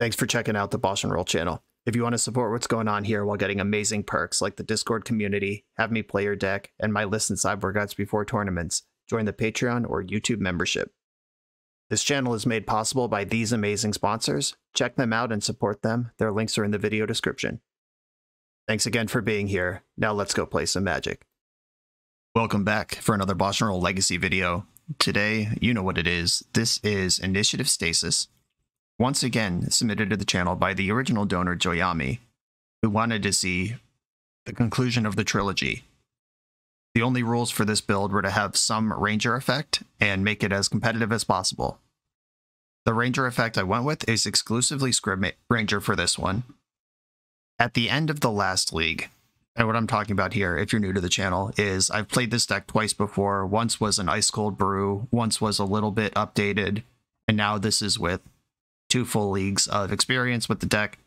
Thanks for checking out the Bosh and Roll channel. If you want to support what's going on here while getting amazing perks like the Discord community, have me play your deck, and my list and sideboard guides before tournaments, join the Patreon or YouTube membership. This channel is made possible by these amazing sponsors. Check them out and support them. Their links are in the video description. Thanks again for being here. Now let's go play some Magic. Welcome back for another Bosh and Roll Legacy video. Today, you know what it is. This is Initiative Stasis, once again submitted to the channel by the original donor Joyami, who wanted to see the conclusion of the trilogy. The only rules for this build were to have some ranger effect and make it as competitive as possible. The ranger effect I went with is exclusively Scryb Ranger for this one. At the end of the last league, and what I'm talking about here, if you're new to the channel, is I've played this deck twice before. Once was an Ice Cold Brew, once was a little bit updated, and now this is with two full leagues of experience with the deck.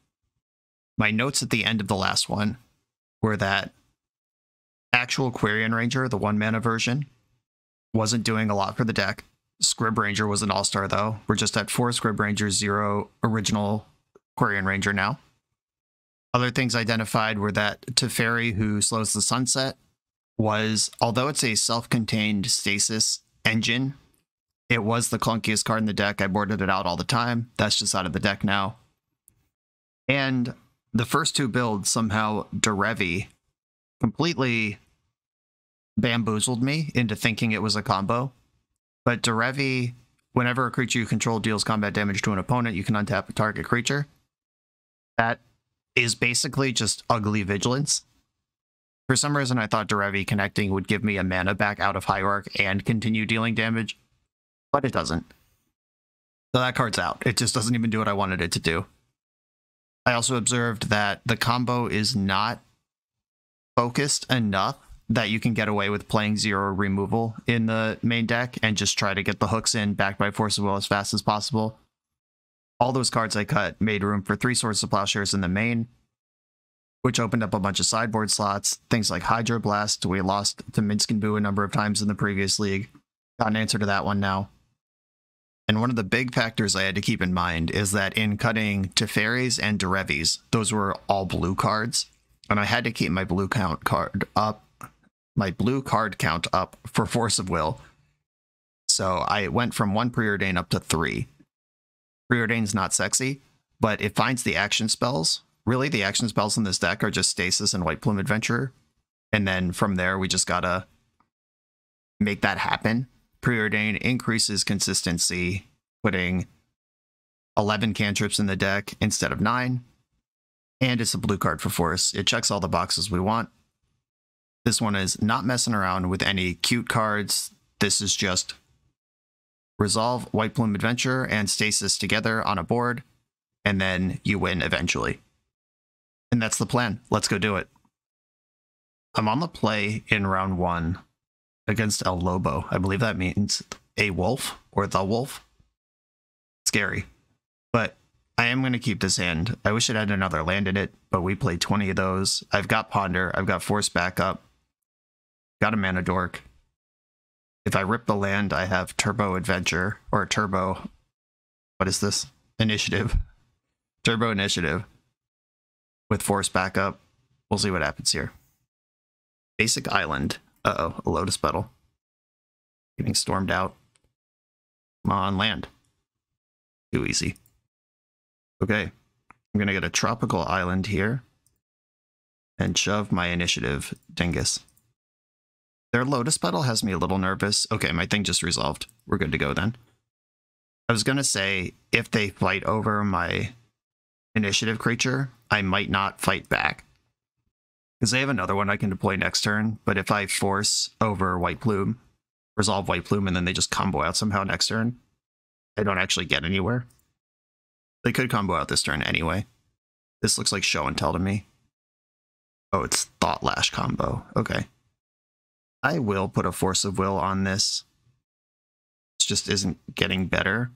My notes at the end of the last one were that actual Quirion Ranger, the one mana version, wasn't doing a lot for the deck. Scryb Ranger was an all star though. We're just at four Scryb Rangers, zero original Quirion Ranger now. Other things identified were that Teferi, who slows the sunset, was, although it's a self contained stasis engine, it was the clunkiest card in the deck. I boarded it out all the time. That's just out of the deck now. And the first two builds, somehow Derevi completely bamboozled me into thinking it was a combo. But Derevi, whenever a creature you control deals combat damage to an opponent, you can untap a target creature. That is basically just ugly vigilance. For some reason, I thought Derevi connecting would give me a mana back out of Hierarch and continue dealing damage but it doesn't. So that card's out. It just doesn't even do what I wanted it to do. I also observed that the combo is not focused enough that you can get away with playing zero removal in the main deck and just try to get the hooks in back by Force of Will as fast as possible. All those cards I cut made room for three Swords of Plowshares in the main, which opened up a bunch of sideboard slots. Things like Hydroblast, we lost to Minsc and Boo a number of times in the previous league. Got an answer to that one now. And one of the big factors I had to keep in mind is that in cutting Teferis and Derevis, those were all blue cards. And I had to keep my blue count card up, my blue card count up for Force of Will. So I went from one Preordain up to three. Preordain's not sexy, but it finds the action spells. Really, the action spells in this deck are just Stasis and White Plume Adventurer. And then from there, we just gotta make that happen preordain increases consistency, putting 11 cantrips in the deck instead of 9. And it's a blue card for force. It checks all the boxes we want. This one is not messing around with any cute cards. This is just resolve White Plume Adventure and Stasis together on a board, and then you win eventually. And that's the plan. Let's go do it. I'm on the play in round one against El Lobo. I believe that means a wolf or the wolf. Scary. But I am going to keep this hand. I wish it had another land in it, but we played 20 of those. I've got Ponder. I've got Force Backup. Got a Mana Dork. If I rip the land, I have Turbo Adventure or Turbo. What is this? Initiative. Turbo Initiative with Force Backup. We'll see what happens here. Basic Island. Uh-oh, a Lotus Petal. Getting stormed out. Come on, land. Too easy. Okay, I'm gonna get a tropical island here and shove my initiative dingus. Their Lotus Petal has me a little nervous. Okay, my thing just resolved. We're good to go then. I was gonna say, if they fight over my initiative creature, I might not fight back. Because they have another one I can deploy next turn, but if I force over White Plume, resolve White Plume, and then they just combo out somehow next turn, I don't actually get anywhere. They could combo out this turn anyway. This looks like show and tell to me. Oh, it's Thought Lash combo. Okay. I will put a Force of Will on this. This just isn't getting better.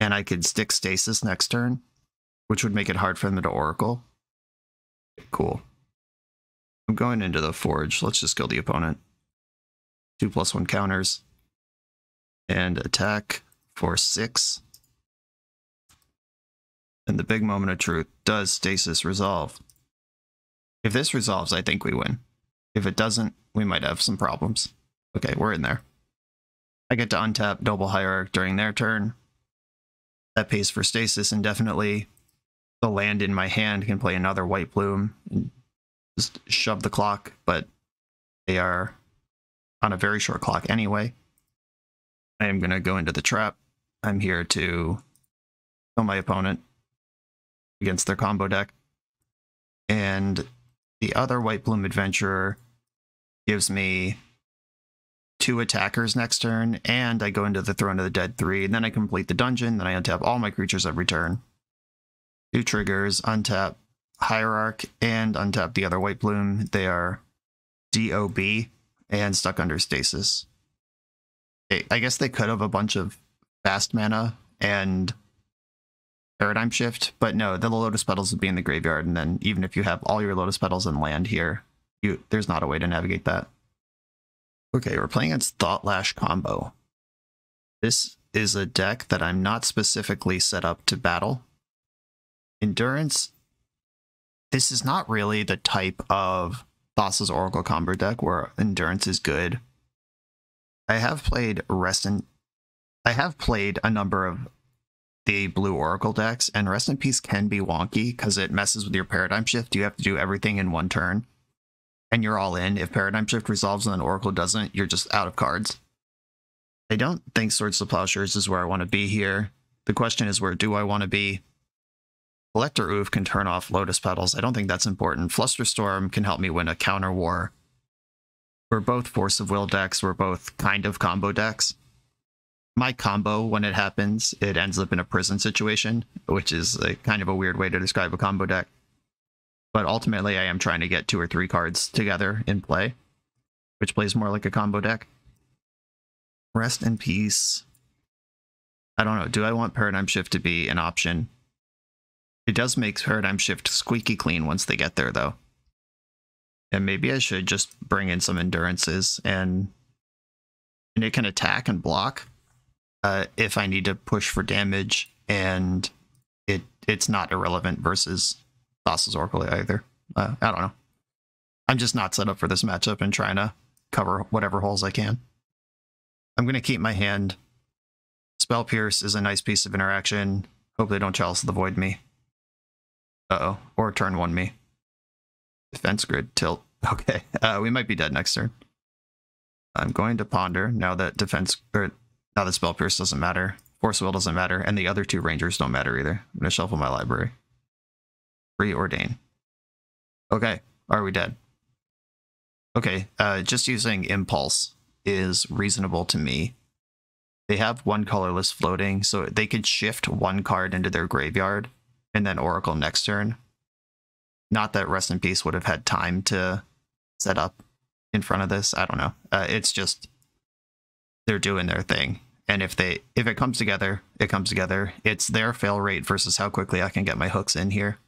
And I could stick Stasis next turn, which would make it hard for them to Oracle. Cool. I'm going into the forge. Let's just kill the opponent. Two plus one counters. And attack for six. And the big moment of truth, does Stasis resolve? If this resolves, I think we win. If it doesn't, we might have some problems. Okay, we're in there. I get to untap Noble Hierarch during their turn. That pays for Stasis indefinitely. The land in my hand can play another White Plume and just shove the clock, but they are on a very short clock anyway. I am going to go into the trap. I'm here to kill my opponent against their combo deck. And the other White Plume Adventurer gives me two attackers next turn, and I go into the Throne of the Dead 3, and then I complete the dungeon, then I untap all my creatures every turn. Two triggers, untap Hierarch, and untap the other White Plume. They are DOB and stuck under stasis. I guess they could have a bunch of fast mana and paradigm shift, but no, the lotus petals would be in the graveyard, and then even if you have all your lotus petals and land here, you there's not a way to navigate that. Okay, we're playing against Thought-Lash combo. This is a deck that I'm not specifically set up to battle. Endurance, this is not really the type of Thassa's Oracle combo deck where Endurance is good. I have played Rest in... I have played a number of the blue Oracle decks, and Rest in Peace can be wonky because it messes with your paradigm shift. You have to do everything in one turn, and you're all in. If paradigm shift resolves and then Oracle doesn't, you're just out of cards. I don't think Swords to Plowshares is where I want to be here. The question is, where do I want to be? Collector Ouphe can turn off Lotus Petals. I don't think that's important. Flusterstorm can help me win a counter war. We're both Force of Will decks. We're both kind of combo decks my combo when it happens, it ends up in a prison situation, which is a kind of a weird way to describe a combo deck. But ultimately, I am trying to get two or three cards together in play, which plays more like a combo deck. Rest in peace. I don't know. Do I want Paradigm Shift to be an option? It does make Paradigm Shift squeaky clean once they get there, though. And maybe I should just bring in some endurances and and it can attack and block uh, if I need to push for damage, and it it's not irrelevant versus Thassa's Oracle either. Uh, I don't know. I'm just not set up for this matchup and trying to cover whatever holes I can. I'm going to keep my hand. Spell Pierce is a nice piece of interaction. Hope they don't Chalice the Void me. Uh-oh. Or turn one me. Defense grid tilt. Okay. Uh, we might be dead next turn. I'm going to ponder now that defense or now that spell pierce doesn't matter. Force will doesn't matter, and the other two rangers don't matter either. I'm gonna shuffle my library. Preordain. Okay, are we dead? Okay, uh, just using impulse is reasonable to me. They have one colorless floating, so they could shift one card into their graveyard and then Oracle next turn. Not that Rest in Peace would have had time to set up in front of this. I don't know. Uh, it's just they're doing their thing. And if they if it comes together, it comes together. It's their fail rate versus how quickly I can get my hooks in here.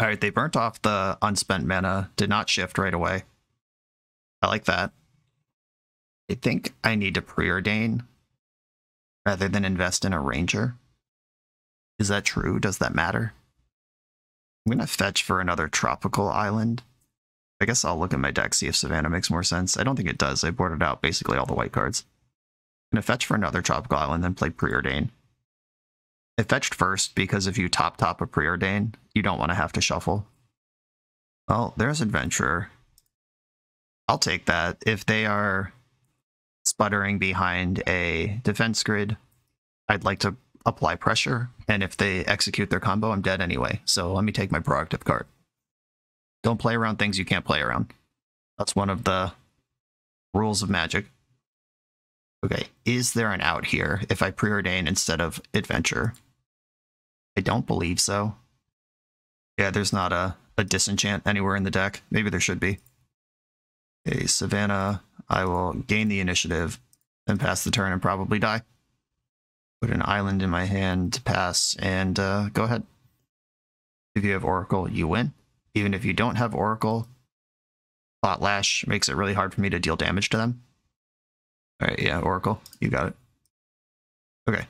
All right, they burnt off the unspent mana, did not shift right away. I like that. I think I need to preordain rather than invest in a ranger. Is that true? Does that matter? I'm going to fetch for another tropical island. I guess I'll look at my deck, see if Savannah makes more sense. I don't think it does. I boarded out basically all the white cards. I'm going to fetch for another tropical island, then play Preordain. I fetched first because if you top top a Preordain, you don't want to have to shuffle. Well, there's Adventurer. I'll take that. If they are sputtering behind a defense grid, I'd like to apply pressure. And if they execute their combo, I'm dead anyway. So let me take my proactive card. Don't play around things you can't play around. That's one of the rules of magic. Okay, is there an out here if I preordain instead of adventure? I don't believe so. Yeah, there's not a, a disenchant anywhere in the deck. Maybe there should be. Okay, Savannah, I will gain the initiative, then pass the turn and probably die. Put an island in my hand to pass, and uh, go ahead. If you have Oracle, you win. Even if you don't have Oracle, Thought-Lash makes it really hard for me to deal damage to them. All right, yeah, Oracle, you got it. Okay.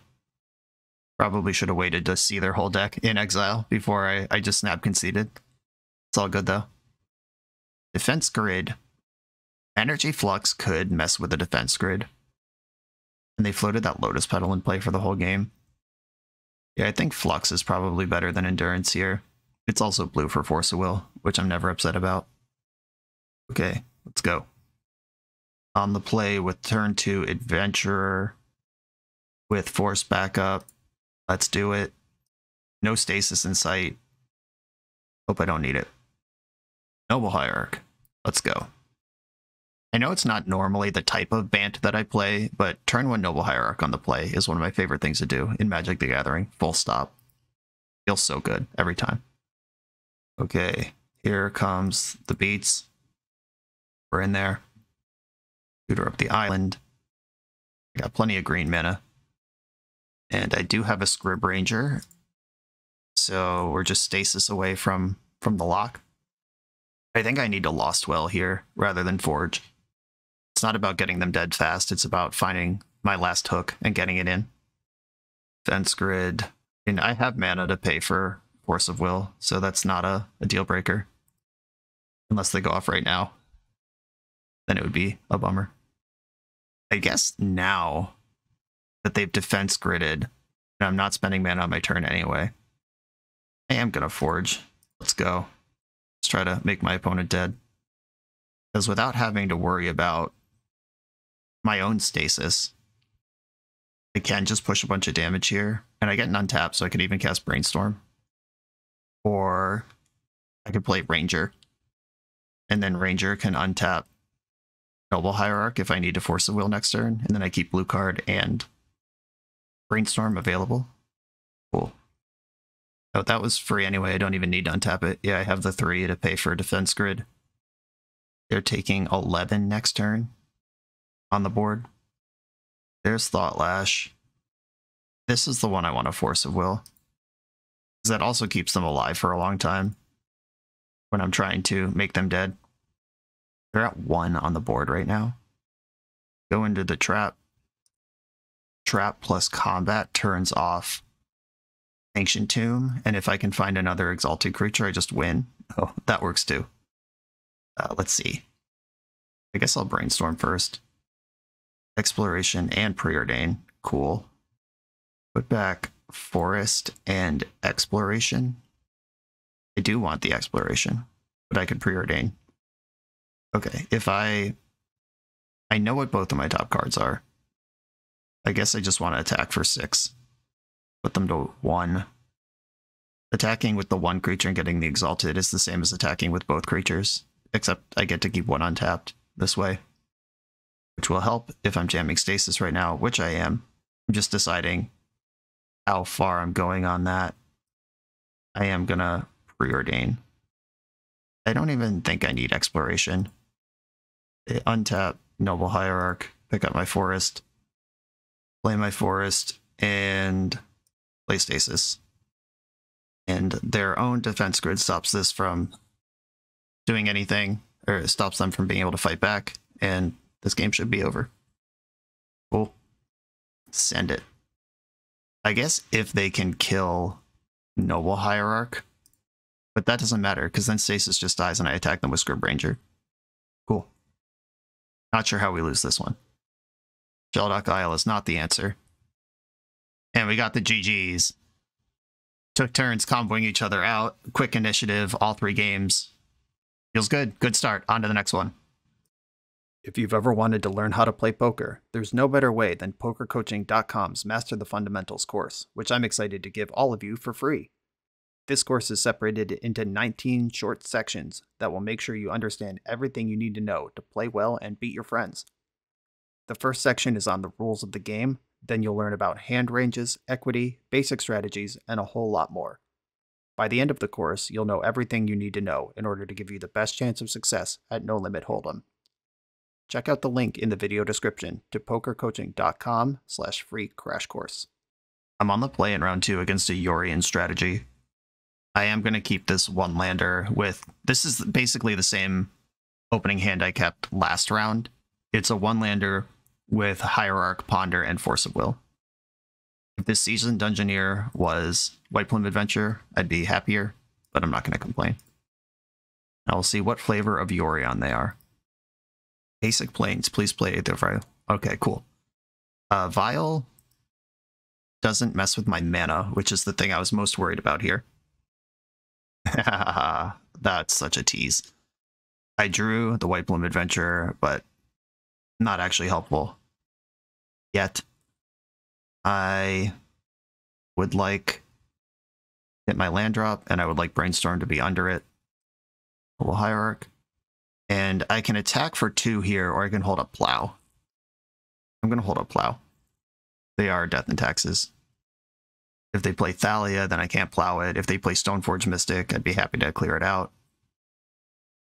Probably should have waited to see their whole deck in exile before I, I just snap conceded. It's all good though. Defense grid. Energy Flux could mess with the defense grid. And they floated that Lotus Petal in play for the whole game. Yeah, I think Flux is probably better than Endurance here. It's also blue for Force of Will, which I'm never upset about. Okay, let's go. On the play with turn two Adventurer with Force backup. Let's do it. No stasis in sight. Hope I don't need it. Noble Hierarch. Let's go. I know it's not normally the type of Bant that I play, but turn one Noble Hierarch on the play is one of my favorite things to do in Magic the Gathering. Full stop. Feels so good every time. Okay, here comes the beats. We're in there. Tutor up the island. I got plenty of green mana. And I do have a Scryb Ranger. So we're just stasis away from, from the lock. I think I need to Lost Well here rather than Forge. It's not about getting them dead fast, it's about finding my last hook and getting it in. Fence Grid. And I have mana to pay for Force of Will, so that's not a, a deal breaker. Unless they go off right now. Then it would be a bummer. I guess now that they've defense gridded, and I'm not spending mana on my turn anyway, I am going to Forge. Let's go. Let's try to make my opponent dead. Because without having to worry about my own stasis, I can just push a bunch of damage here. And I get an untap, so I can even cast Brainstorm. Or I could play Ranger. And then Ranger can untap Noble Hierarch if I need to force a wheel next turn. And then I keep blue card and Brainstorm available. Cool. Oh, that was free anyway. I don't even need to untap it. Yeah, I have the three to pay for defense grid. They're taking 11 next turn on the board. There's Thought Lash. This is the one I want to Force of Will. Because that also keeps them alive for a long time when I'm trying to make them dead. They're at one on the board right now. Go into the trap. Trap plus combat turns off Ancient Tomb, and if I can find another exalted creature, I just win. Oh, that works too. Uh, let's see. I guess I'll brainstorm first. Exploration and preordain. Cool. Put back forest and exploration. I do want the exploration, but I could preordain. Okay, if I... I know what both of my top cards are. I guess I just want to attack for six put them to one. Attacking with the one creature and getting the exalted is the same as attacking with both creatures, except I get to keep one untapped this way. Which will help if I'm jamming stasis right now, which I am. I'm just deciding how far I'm going on that. I am gonna preordain. I don't even think I need exploration. Eh, untap Noble Hierarch, pick up my forest, play my forest, and play stasis. And their own defense grid stops this from doing anything, or stops them from being able to fight back, and this game should be over. Cool. Send it. I guess if they can kill Noble Hierarch, but that doesn't matter, because then Stasis just dies and I attack them with Scryb Ranger. Cool. Not sure how we lose this one. Shelldock Isle is not the answer. And we got the GGs. Took turns comboing each other out. Quick initiative, all three games. Feels good. Good start. On to the next one. If you've ever wanted to learn how to play poker, there's no better way than pokercoaching.com's Master the Fundamentals course, which I'm excited to give all of you for free. This course is separated into 19 short sections that will make sure you understand everything you need to know to play well and beat your friends. The first section is on the rules of the game, then you'll learn about hand ranges, equity, basic strategies, and a whole lot more. By the end of the course, you'll know everything you need to know in order to give you the best chance of success at No Limit Hold'em. Check out the link in the video description to pokercoaching.com slash free crash course. I'm on the play in round two against a Yorion strategy. I am going to keep this one lander with, this is basically the same opening hand I kept last round. It's a one lander with Hierarch, Ponder, and Force of Will. If this Seasoned Dungeoneer was White Plume Adventure, I'd be happier, but I'm not going to complain. I will see what flavor of Yorion they are. Basic plains, please play the Vial. Okay, cool. Uh, Vial doesn't mess with my mana, which is the thing I was most worried about here. That's such a tease. I drew the White Plume Adventure, but not actually helpful yet. I would like hit my land drop, and I would like Brainstorm to be under it. A Little Hierarch. And I can attack for two here, or I can hold up Plow. I'm going to hold up Plow. They are Death and Taxes. If they play Thalia, then I can't plow it. If they play Stoneforge Mystic, I'd be happy to clear it out.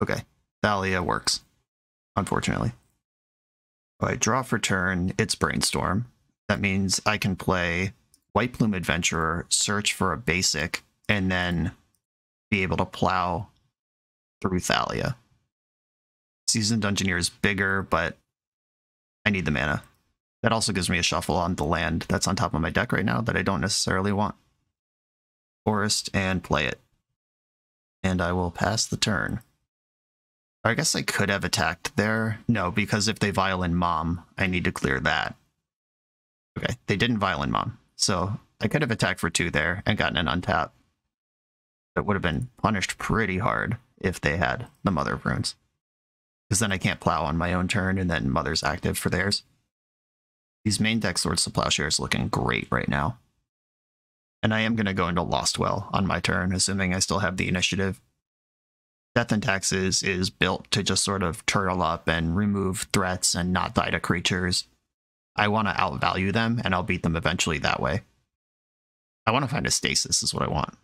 Okay, Thalia works, unfortunately. If I draw for turn, it's Brainstorm. That means I can play White Plume Adventurer, search for a basic, and then be able to plow through Thalia. Seasoned Dungeoneer is bigger, but I need the mana. That also gives me a shuffle on the land that's on top of my deck right now that I don't necessarily want. Forest and play it. And I will pass the turn. I guess I could have attacked there. No, because if they Vial in Mom, I need to clear that. Okay, they didn't Vial in Mom. So I could have attacked for two there and gotten an untap. It would have been punished pretty hard if they had the Mother of Runes. Because then I can't plow on my own turn and then Mother's active for theirs. These main deck Swords to Plowshares looking great right now. And I am going to go into Lost Well on my turn, assuming I still have the initiative. Death and Taxes is built to just sort of turtle up and remove threats and not die to creatures. I want to outvalue them, and I'll beat them eventually that way. I want to find a stasis, is what I want.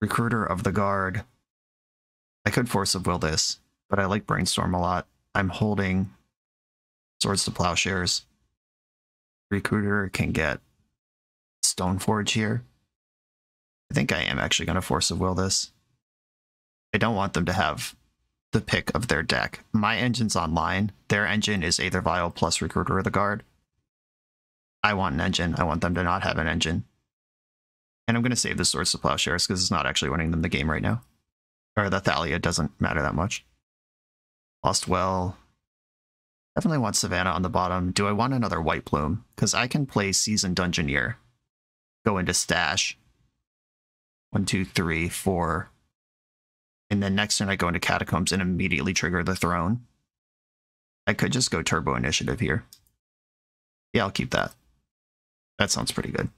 Recruiter of the Guard. I could Force of Will this, but I like Brainstorm a lot. I'm holding Swords to Plowshares. Recruiter can get Stoneforge here. I think I am actually going to Force of Will this. I don't want them to have the pick of their deck. My engine's online. Their engine is Aether Vial plus Recruiter of the Guard. I want an engine. I want them to not have an engine. And I'm going to save the Swords to Plowshares because it's not actually winning them the game right now. Or the Thalia doesn't matter that much. Lost Well. Definitely want Savannah on the bottom. Do I want another White Plume? Because I can play Seasoned Dungeoneer. Go into Stash. One, two, three, four. And then next turn I go into Catacombs and immediately trigger the Throne. I could just go Turbo Initiative here. Yeah, I'll keep that. That sounds pretty good.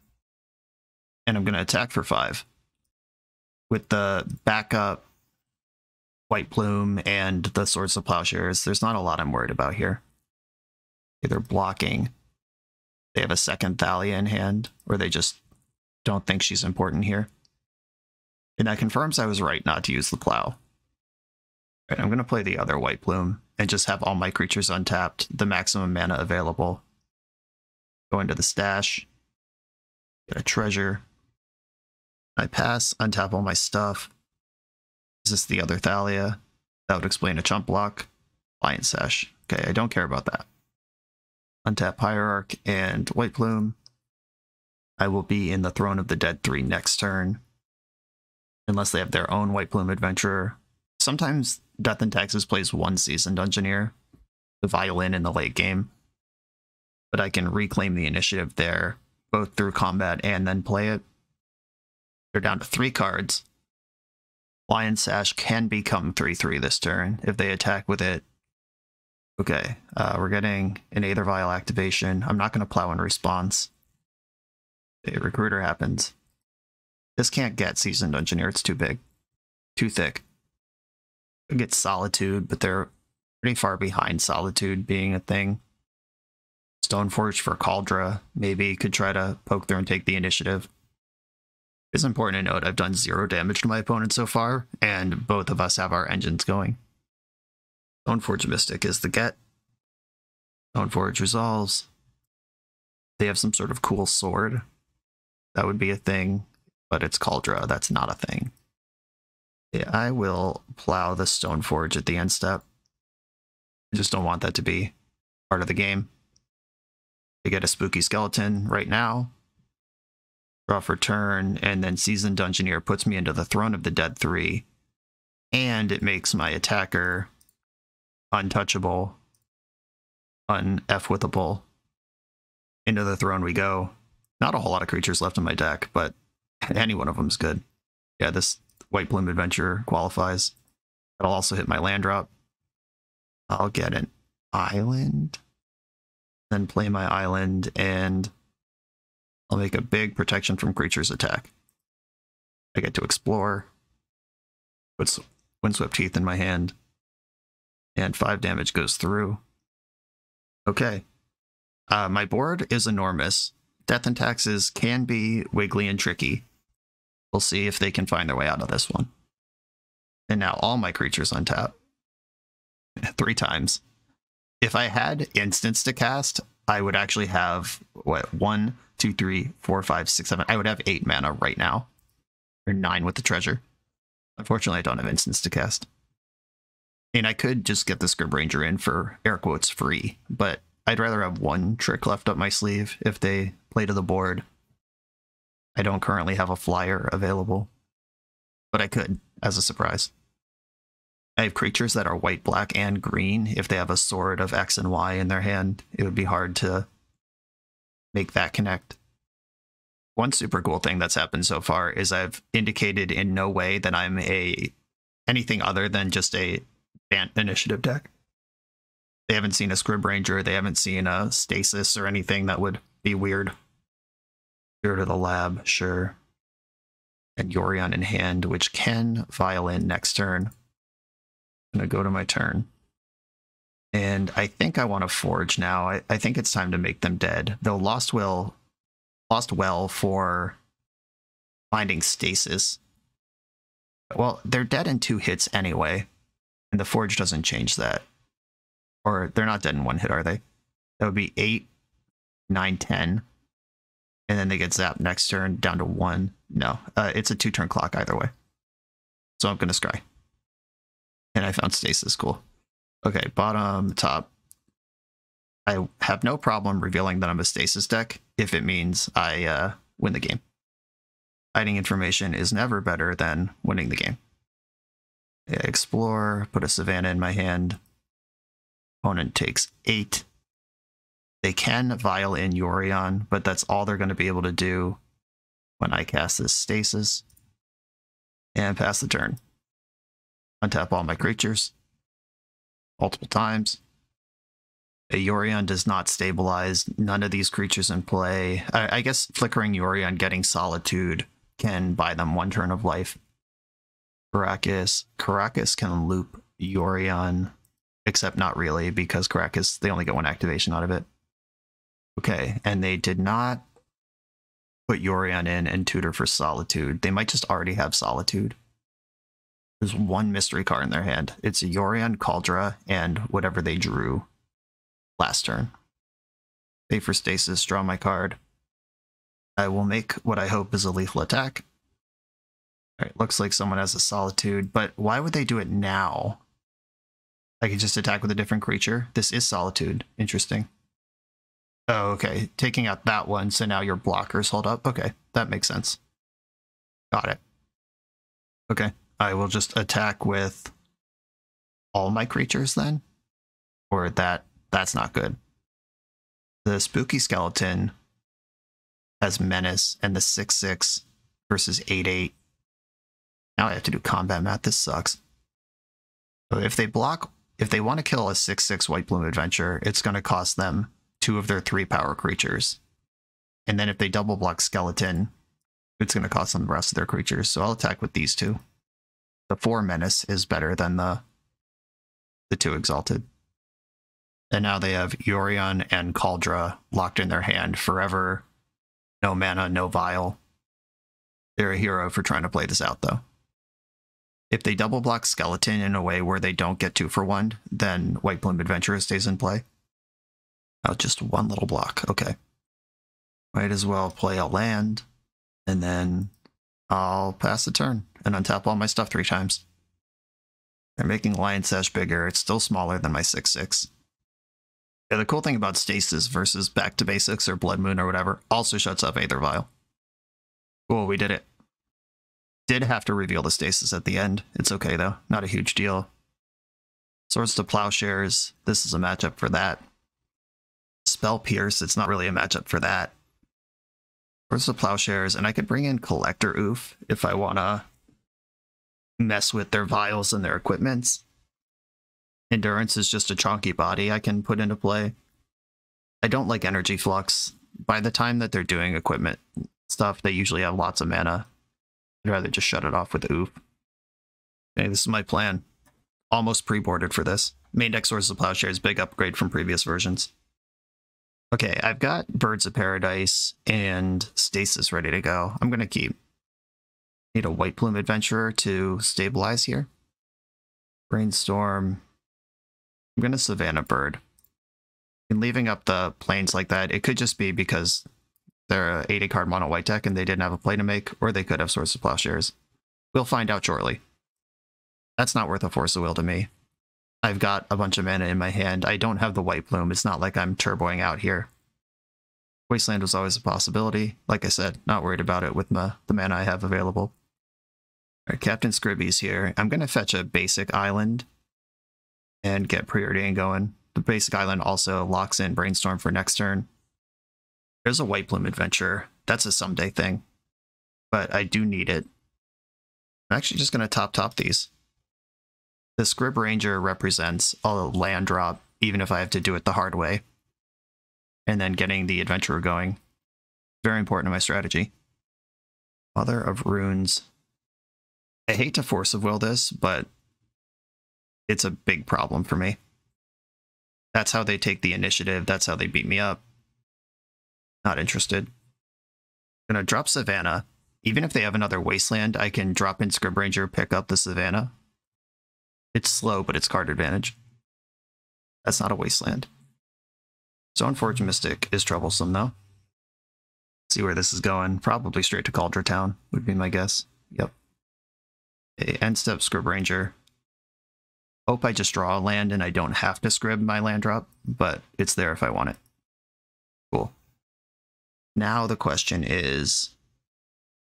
And I'm going to attack for five. With the backup White Plume and the Swords of Plowshares, there's not a lot I'm worried about here. Either blocking, they have a second Thalia in hand, or they just don't think she's important here. And that confirms I was right not to use the plow. Right, I'm going to play the other White Plume and just have all my creatures untapped, the maximum mana available. Go into the stash, get a treasure. I pass, untap all my stuff. Is this the other Thalia? That would explain a chump block. Lion Sash. Okay, I don't care about that. Untap Hierarch and White Plume. I will be in the Throne of the Dead 3 next turn. Unless they have their own White Plume Adventurer. Sometimes Death and Taxes plays one Seasoned Dungeoneer, the violin in the late game. But I can reclaim the initiative there, both through combat and then play it. They're down to three cards. Lion Sash can become 3-3 this turn if they attack with it. Okay, uh, we're getting an Aether Vial activation. I'm not going to plow in response. A recruiter happens. This can't get Seasoned Dungeoneer, it's too big. Too thick. It gets Solitude, but they're pretty far behind Solitude being a thing. Stoneforge for Kaldra, maybe could try to poke through and take the initiative. It's important to note I've done zero damage to my opponent so far, and both of us have our engines going. Stoneforge Mystic is the get. Stoneforge resolves. They have some sort of cool sword. That would be a thing, but it's Kaldra. That's not a thing. Yeah, I will plow the Stoneforge at the end step. I just don't want that to be part of the game. They get a spooky skeleton right now. Draw return, and then Seasoned Dungeoneer puts me into the Throne of the Dead 3. And it makes my attacker untouchable, un-F-withable. Into the throne we go. Not a whole lot of creatures left in my deck, but any one of them's good. Yeah, this White Plume Adventure qualifies. It'll also hit my land drop. I'll get an island, then play my island, and I'll make a big protection from creatures attack. I get to explore. Puts Windswept Heath in my hand. And five damage goes through. Okay. Uh, my board is enormous. Death and Taxes can be wiggly and tricky. We'll see if they can find their way out of this one. And now all my creatures on tap. Three times. If I had instants to cast, I would actually have, what, one, two, three, four, five, six, seven. I would have eight mana right now. Or nine with the treasure. Unfortunately, I don't have instants to cast. And I could just get the Scryb Ranger in for air quotes free, but I'd rather have one trick left up my sleeve if they play to the board. I don't currently have a flyer available, but I could as a surprise. I have creatures that are white, black, and green. If they have a sword of X and Y in their hand, it would be hard to make that connect. One super cool thing that's happened so far is I've indicated in no way that I'm a anything other than just a Bant initiative deck. They haven't seen a Scryb Ranger, they haven't seen a Stasis or anything that would be weird. Here to the lab, sure. And Yorion in hand, which can violin next turn. I'm gonna go to my turn. And I think I want to forge now. I, I think it's time to make them dead. Though Lost Will Lost Well for finding stasis. Well, they're dead in two hits anyway. And the Forge doesn't change that. Or they're not dead in one hit, are they? That would be 8, nine, ten. And then they get zapped next turn down to 1. No, uh, it's a two turn clock either way. So I'm to scry. And I found stasis. Cool. Okay, bottom, top. I have no problem revealing that I'm a stasis deck if it means I uh, win the game. Hiding information is never better than winning the game. Explore, put a Savannah in my hand. Opponent takes eight. They can Vial in Yorion, but that's all they're going to be able to do when I cast this Stasis. And pass the turn. Untap all my creatures. Multiple times. A Yorion does not stabilize none of these creatures in play. I, I guess Flickering Yorion getting Solitude can buy them one turn of life. Karakas. Karakas can loop Yorion, except not really, because Karakas, they only get one activation out of it. Okay, and they did not put Yorion in and tutor for Solitude. They might just already have Solitude. There's one mystery card in their hand. It's a Yorion, Kaldra, and whatever they drew last turn. Pay for stasis, draw my card. I will make what I hope is a lethal attack. Alright, looks like someone has a solitude, but why would they do it now? I could just attack with a different creature. This is solitude. Interesting. Oh, okay. Taking out that one, so now your blockers hold up. Okay, that makes sense. Got it. Okay, I will just attack with all my creatures then? Or that that's not good. The spooky skeleton has menace and the 6-6 versus 8-8 now I have to do combat math. This sucks. So if they block, if they want to kill a 6-6 White Plume Adventure, it's going to cost them two of their three power creatures. And then if they double block Skeleton, it's going to cost them the rest of their creatures. So I'll attack with these two. The 4 Menace is better than the, the 2 Exalted. And now they have Yorion and Kaldra locked in their hand forever. No mana, no vial. They're a hero for trying to play this out, though. If they double block Skeleton in a way where they don't get two for one, then White Plume Adventurer stays in play. Oh, just one little block. Okay. Might as well play a land, and then I'll pass the turn and untap all my stuff three times. They're making Lion Sash bigger. It's still smaller than my 6-6. Yeah, the cool thing about Stasis versus Back to Basics or Blood Moon or whatever also shuts up Aether Vial. Cool, we did it. Did have to reveal the stasis at the end. It's okay though, not a huge deal. Swords to Plowshares, this is a matchup for that. Spell Pierce, it's not really a matchup for that. Swords to Plowshares, and I could bring in Collector Ouphe if I want to mess with their vials and their equipments. Endurance is just a chunky body I can put into play. I don't like Energy Flux. By the time that they're doing equipment stuff, they usually have lots of mana. I'd rather just shut it off with Ouphe. Okay, this is my plan. Almost pre-boarded for this. Main deck Swords of Plowshares, big upgrade from previous versions. Okay, I've got Birds of Paradise and Stasis ready to go. I'm going to keep. Need a White Plume Adventurer to stabilize here. Brainstorm. I'm going to Savannah Bird. And leaving up the plains like that, it could just be because they're a 80 card mono white deck and they didn't have a play to make, or they could have Swords of Plowshares. We'll find out shortly. That's not worth a Force of Will to me. I've got a bunch of mana in my hand. I don't have the White Plume. It's not like I'm turboing out here. Wasteland was always a possibility. Like I said, not worried about it with my, the mana I have available. Alright, Captain Scribby's here. I'm going to fetch a basic island and get Preordain going. The basic island also locks in Brainstorm for next turn. There's a White Plume adventure. That's a someday thing. But I do need it. I'm actually just going to top top these. The Scryb Ranger represents a land drop, even if I have to do it the hard way. And then getting the adventurer going. Very important to my strategy. Mother of Runes. I hate to force of will this, but it's a big problem for me. That's how they take the initiative. That's how they beat me up. Not interested. Gonna drop Savannah. Even if they have another Wasteland, I can drop in Scryb Ranger, pick up the Savannah. It's slow, but it's card advantage. That's not a Wasteland. Stoneforge Mystic is troublesome, though. see where this is going. Probably straight to Kaldra Town, would be my guess. Yep. A end step Scryb Ranger. Hope I just draw a land and I don't have to scrib my land drop, but it's there if I want it. Cool. Now the question is,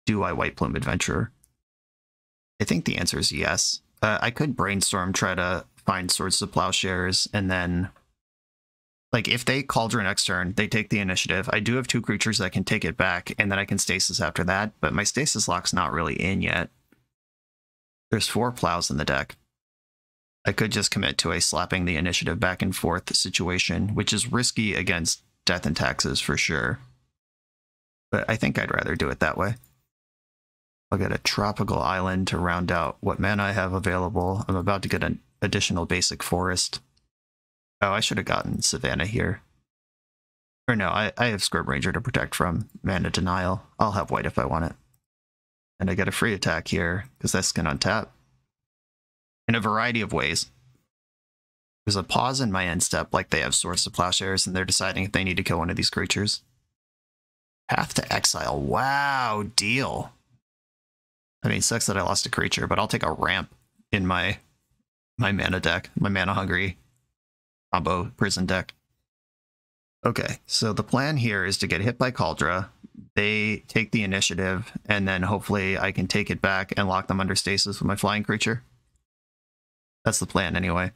do I White Plume Adventurer? I think the answer is yes. Uh, I could brainstorm, try to find Swords of Plowshares, and then, like, if they Cauldron next turn, they take the initiative. I do have two creatures that can take it back, and then I can stasis after that, but my stasis lock's not really in yet. There's four plows in the deck. I could just commit to a slapping the initiative back and forth situation, which is risky against death and taxes for sure. But I think I'd rather do it that way. I'll get a tropical island to round out what mana I have available. I'm about to get an additional basic forest. Oh, I should have gotten Savannah here. Or no, I, I have Scryb Ranger to protect from mana denial. I'll have white if I want it. And I get a free attack here, because this can untap. In a variety of ways. There's a pause in my end step, like they have Swords of Plowshares, and they're deciding if they need to kill one of these creatures. Path to Exile. Wow, deal. I mean, sucks that I lost a creature, but I'll take a ramp in my my mana deck, my mana hungry combo prison deck. Okay, so the plan here is to get hit by Kaldra. They take the initiative, and then hopefully I can take it back and lock them under stasis with my flying creature. That's the plan anyway.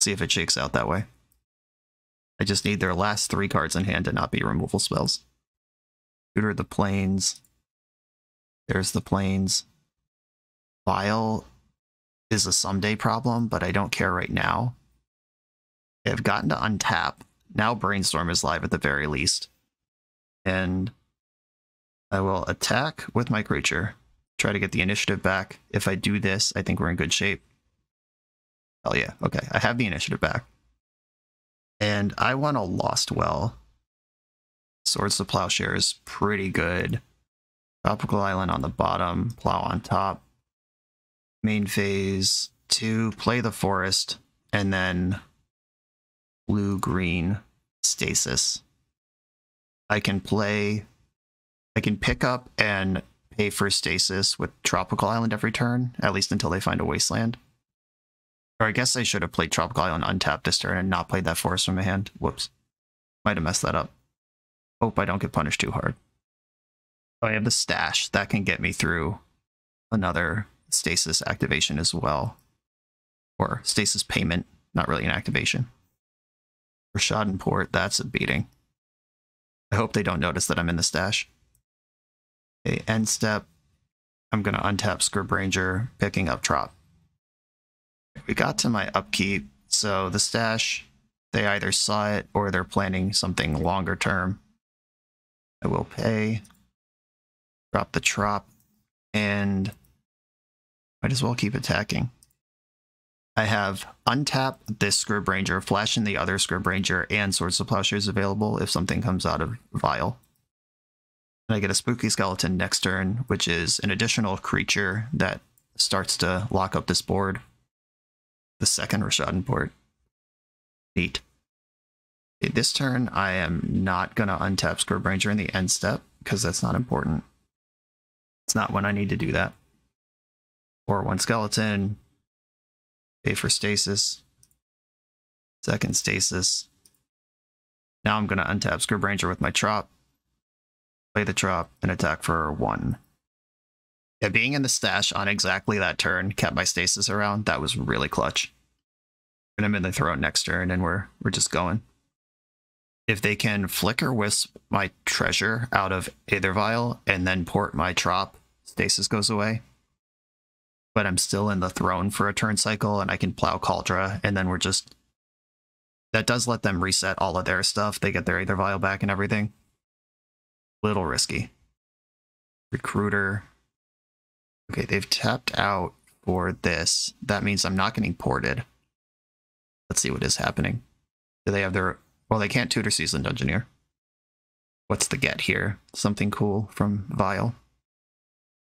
See if it shakes out that way. I just need their last three cards in hand to not be removal spells. Tutor the plains. There's the plains. Vial is a someday problem, but I don't care right now. I've gotten to untap. Now Brainstorm is live at the very least. And I will attack with my creature. Try to get the initiative back. If I do this, I think we're in good shape. Oh yeah, okay. I have the initiative back. And I want a Lost Well. Swords of Plowshare is pretty good. Tropical Island on the bottom, Plow on top. Main phase to play the forest, and then blue-green stasis. I can play, I can pick up and pay for stasis with Tropical Island every turn, at least until they find a wasteland. Or I guess I should have played Tropical Island untapped this turn and not played that forest from my hand. Whoops. Might have messed that up. Hope I don't get punished too hard. Oh, I have the stash. That can get me through another stasis activation as well. Or stasis payment, not really an activation. Rishadan Port, that's a beating. I hope they don't notice that I'm in the stash. Okay, end step. I'm going to untap Scryb Ranger, picking up Trop. We got to my upkeep, so the stash, they either saw it or they're planning something longer term. I will pay, drop the Trop, and might as well keep attacking. I have untap this Scryb Ranger, flash in the other Scryb Ranger, and Swords of Plowshares available if something comes out of Vial. And I get a Spooky Skeleton next turn, which is an additional creature that starts to lock up this board. The second Rishadan port. Neat. Okay, this turn, I am not going to untap Scryb Ranger in the end step, because that's not important. It's not when I need to do that. Or one skeleton, pay for stasis, second stasis. Now I'm going to untap Scryb Ranger with my Trop, play the Trop, and attack for one. Yeah, being in the stash on exactly that turn kept my stasis around. That was really clutch. And I'm in the throne next turn, and we're we're just going. If they can flicker wisp my treasure out of Aether Vial and then port my Trop, stasis goes away but I'm still in the throne for a turn cycle and I can plow Kaldra and then we're just that does let them reset all of their stuff. They get their Aether Vial back and everything. Little risky. Recruiter. Okay, they've tapped out for this. That means I'm not getting ported. Let's see what is happening. Do they have their... Well, they can't tutor Seasoned Dungeoneer. What's the get here? Something cool from Vial.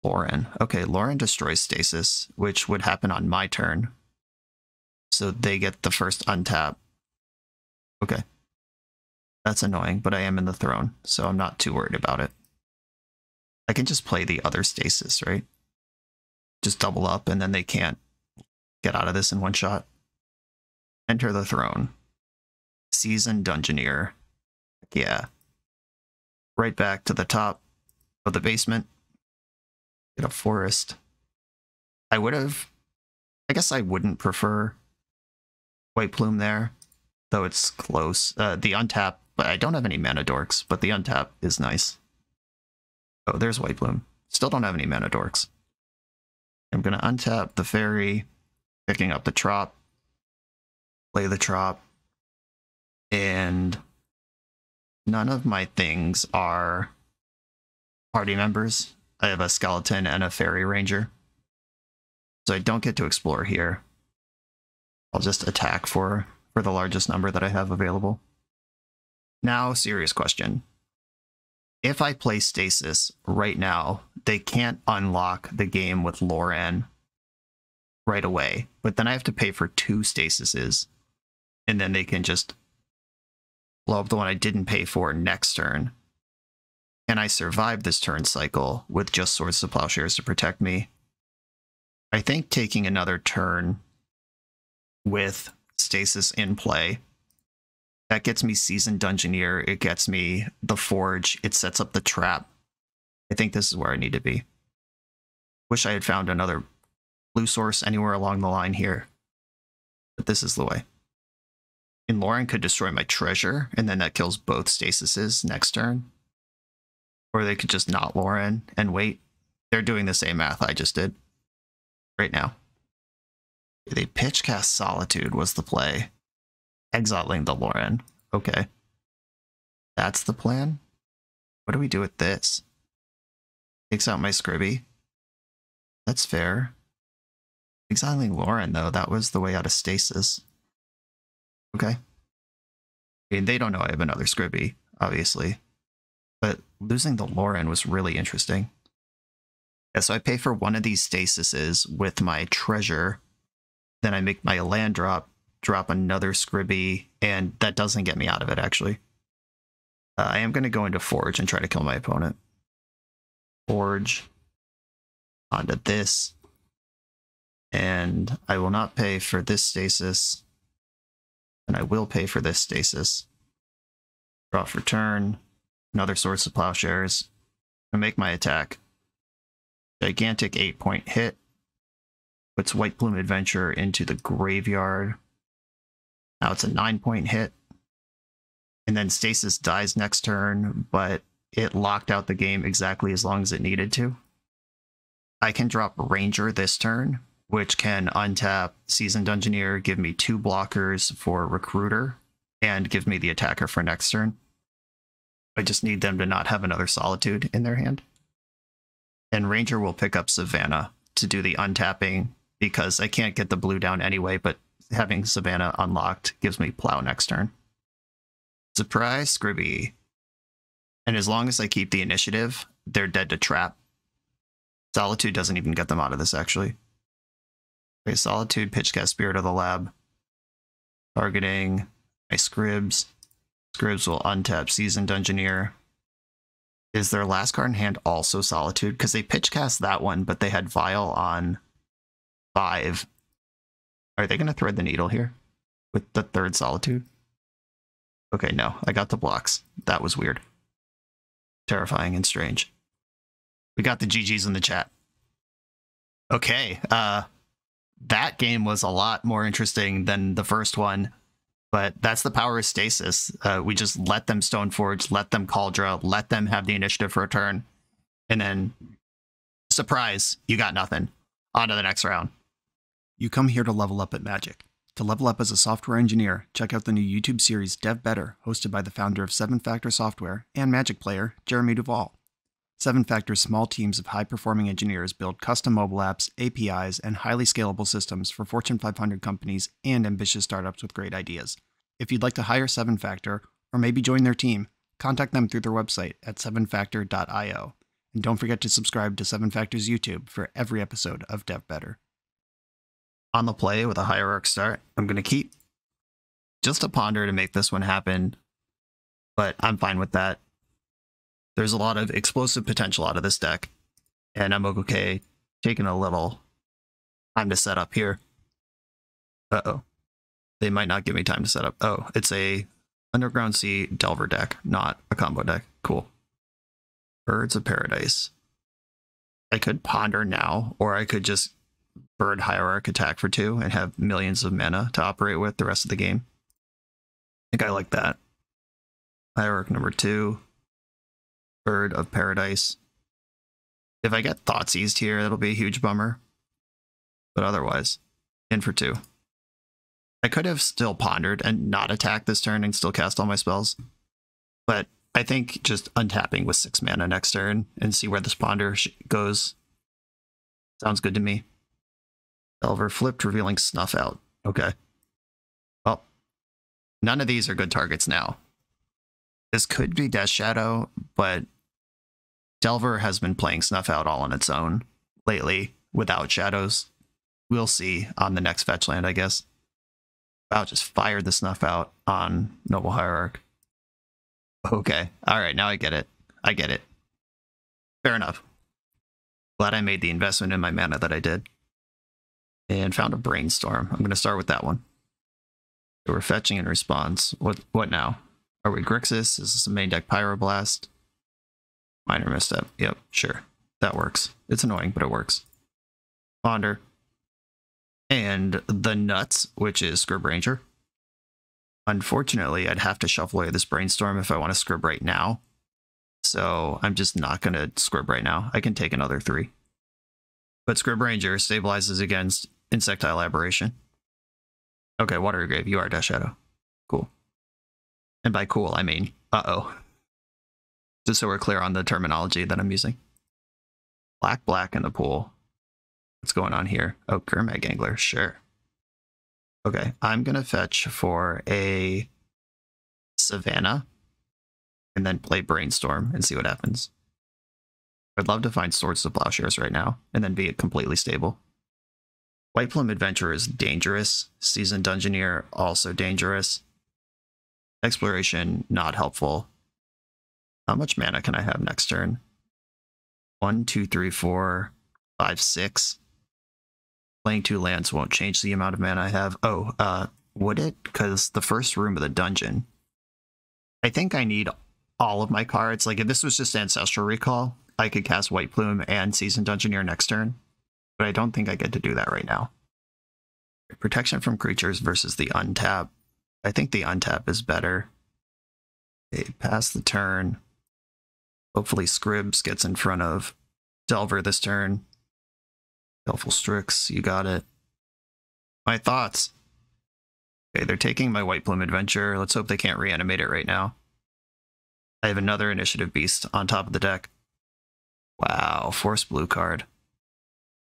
Loran. Okay, Loran destroys stasis, which would happen on my turn. So they get the first untap. Okay. That's annoying, but I am in the throne, so I'm not too worried about it. I can just play the other stasis, right? Just double up, and then they can't get out of this in one shot. Enter the throne. Seasoned Dungeoneer. Yeah. Right back to the top of the basement get a forest. I would have, I guess I wouldn't prefer White Plume there, though it's close. Uh, the untap, but I don't have any mana dorks, but the untap is nice. Oh, there's White Plume. Still don't have any mana dorks. I'm going to untap the fairy, picking up the trop, play the trop, and none of my things are party members. I have a skeleton and a fairy ranger. So I don't get to explore here. I'll just attack for, for the largest number that I have available. Now, serious question. If I play Stasis right now, they can't unlock the game with Loran right away. But then I have to pay for two Stasises. And then they can just blow up the one I didn't pay for next turn. And I survive this turn cycle with just Swords to Plowshares to protect me? I think taking another turn with Stasis in play, that gets me Seasoned Dungeoneer, it gets me the Forge, it sets up the trap. I think this is where I need to be. Wish I had found another blue source anywhere along the line here. But this is the way. And Loran could destroy my treasure, and then that kills both stasises next turn. Or they could just not Loran and wait. They're doing the same math I just did right now. They pitch cast Solitude was the play. Exiling the Loran. Okay. That's the plan? What do we do with this? Takes out my Scribby. That's fair. Exiling Loran, though, that was the way out of stasis. Okay. I mean, they don't know I have another Scribby, obviously but losing the Loran was really interesting. Yeah, so I pay for one of these stasises with my treasure. Then I make my land drop, drop another Scribby, and that doesn't get me out of it, actually. Uh, I am going to go into Forge and try to kill my opponent. Forge. Onto this. And I will not pay for this stasis. And I will pay for this stasis. Draw for turn another Swords of Plowshares, I make my attack. Gigantic eight point hit. Puts White Plume Adventure into the graveyard. Now it's a nine point hit. And then Stasis dies next turn, but it locked out the game exactly as long as it needed to. I can drop Ranger this turn, which can untap Seasoned Dungeoneer, give me two blockers for Recruiter, and give me the attacker for next turn. I just need them to not have another Solitude in their hand. And Ranger will pick up Savannah to do the untapping because I can't get the blue down anyway, but having Savannah unlocked gives me Plow next turn. Surprise, Scribby. And as long as I keep the initiative, they're dead to trap. Solitude doesn't even get them out of this, actually. Okay, Solitude, Pitchcast Spirit of the Lab. Targeting my Scribs. Scribs will untap Seasoned Dungeoneer. Is their last card in hand also Solitude? Because they pitchcast that one, but they had Vial on five. Are they going to thread the needle here with the third Solitude? Okay, no, I got the blocks. That was weird. Terrifying and strange. We got the GGs in the chat. Okay, uh, that game was a lot more interesting than the first one, but that's the power of stasis. Uh, we just let them Stoneforge, let them Kaldra, let them have the initiative for a turn, and then surprise, you got nothing. On to the next round. You come here to level up at Magic. To level up as a software engineer, check out the new YouTube series Dev Better, hosted by the founder of 7 Factor Software and Magic player, Jeremy Duvall. 7 Factor's small teams of high performing engineers build custom mobile apps, APIs, and highly scalable systems for Fortune 500 companies and ambitious startups with great ideas. If you'd like to hire 7 Factor, or maybe join their team, contact them through their website at 7factor.io. And don't forget to subscribe to 7 Factor's YouTube for every episode of Dev Better. On the play with a hierarch start, I'm going to keep just a ponder to make this one happen, but I'm fine with that. There's a lot of explosive potential out of this deck, and I'm okay taking a little time to set up here. Uh-oh. They might not give me time to set up. Oh, it's a Underground Sea Delver deck, not a combo deck. Cool. Birds of Paradise. I could ponder now, or I could just bird hierarch attack for two and have millions of mana to operate with the rest of the game. I think I like that. Hierarch number two. Bird of Paradise. If I get Thoughtseized here, that'll be a huge bummer. But otherwise, in for two. I could have still pondered and not attacked this turn and still cast all my spells. But I think just untapping with six mana next turn and see where this ponder goes sounds good to me. Delver flipped, revealing Snuff out. Okay. Well, none of these are good targets now. This could be Death Shadow, but Delver has been playing Snuff out all on its own lately without shadows. We'll see on the next fetch land, I guess. Wow, just fired the Snuff out on Noble Hierarch. Okay. All right, now I get it. I get it. Fair enough. Glad I made the investment in my mana that I did and found a brainstorm. I'm going to start with that one. So we're fetching in response. What what now? Are we Grixis? Is this a main deck Pyroblast? Minor misstep. Yep, sure. That works. It's annoying, but it works. Ponder. And the nuts, which is Scryb Ranger. Unfortunately, I'd have to shuffle away this brainstorm if I want to scrib right now. So I'm just not going to scrib right now. I can take another three. But Scryb Ranger stabilizes against Insectile Aberration. Okay, Watery Grave, you are Death Shadow. Cool. And by cool, I mean, uh-oh. Just so we're clear on the terminology that I'm using. Black, black in the pool. What's going on here? Oh, Gurmag Angler, sure. Okay, I'm going to fetch for a Savannah and then play Brainstorm and see what happens. I'd love to find Swords to Plowshares right now and then be completely stable. White Plume Adventure is dangerous. Seasoned Dungeoneer, also dangerous. Exploration, not helpful. How much mana can I have next turn? One, two, three, four, five, six. Playing two lands won't change the amount of mana I have. Oh, uh, would it? Because the first room of the dungeon. I think I need all of my cards. Like if this was just Ancestral Recall, I could cast White Plume and Seasoned Dungeoneer next turn, but I don't think I get to do that right now. Protection from creatures versus the untap. I think the untap is better. Okay, pass the turn. Hopefully Scribs gets in front of Delver this turn. Baleful Strix, you got it. My thoughts. Okay, they're taking my White Plume Adventure. Let's hope they can't reanimate it right now. I have another Initiative Beast on top of the deck. Wow, Force Blue card.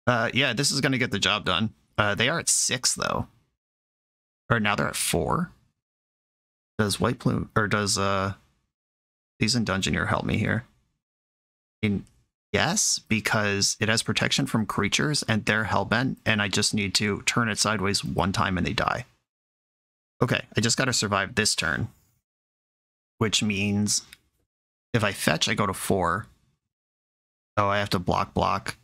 Uh, yeah, this is going to get the job done. Uh, they are at six, though. Or now they're at four. Does White Plume, or does uh, Seasoned Dungeoneer help me here? In yes, because it has protection from creatures and they're hellbent, and I just need to turn it sideways one time and they die. Okay, I just got to survive this turn, which means if I fetch, I go to four. Oh, I have to block, block.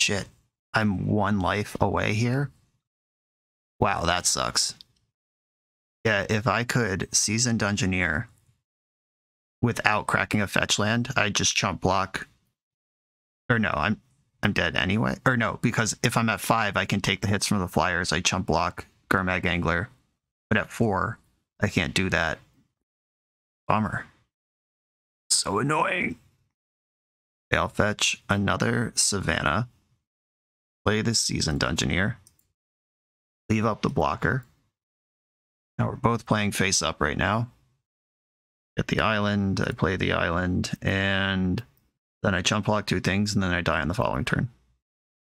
Shit, I'm one life away here. Wow, that sucks. Yeah, if I could Seasoned Dungeoneer without cracking a fetch land, I'd just chump block. Or no, I'm I'm dead anyway. Or no, because if I'm at five, I can take the hits from the flyers. I chump block Gurmag Angler. But at four, I can't do that. Bummer. So annoying. I'll fetch another Savannah. Play this Seasoned Dungeoneer. Leave up the blocker. Now we're both playing face up right now. Get the island, I play the island, and then I chump block two things, and then I die on the following turn.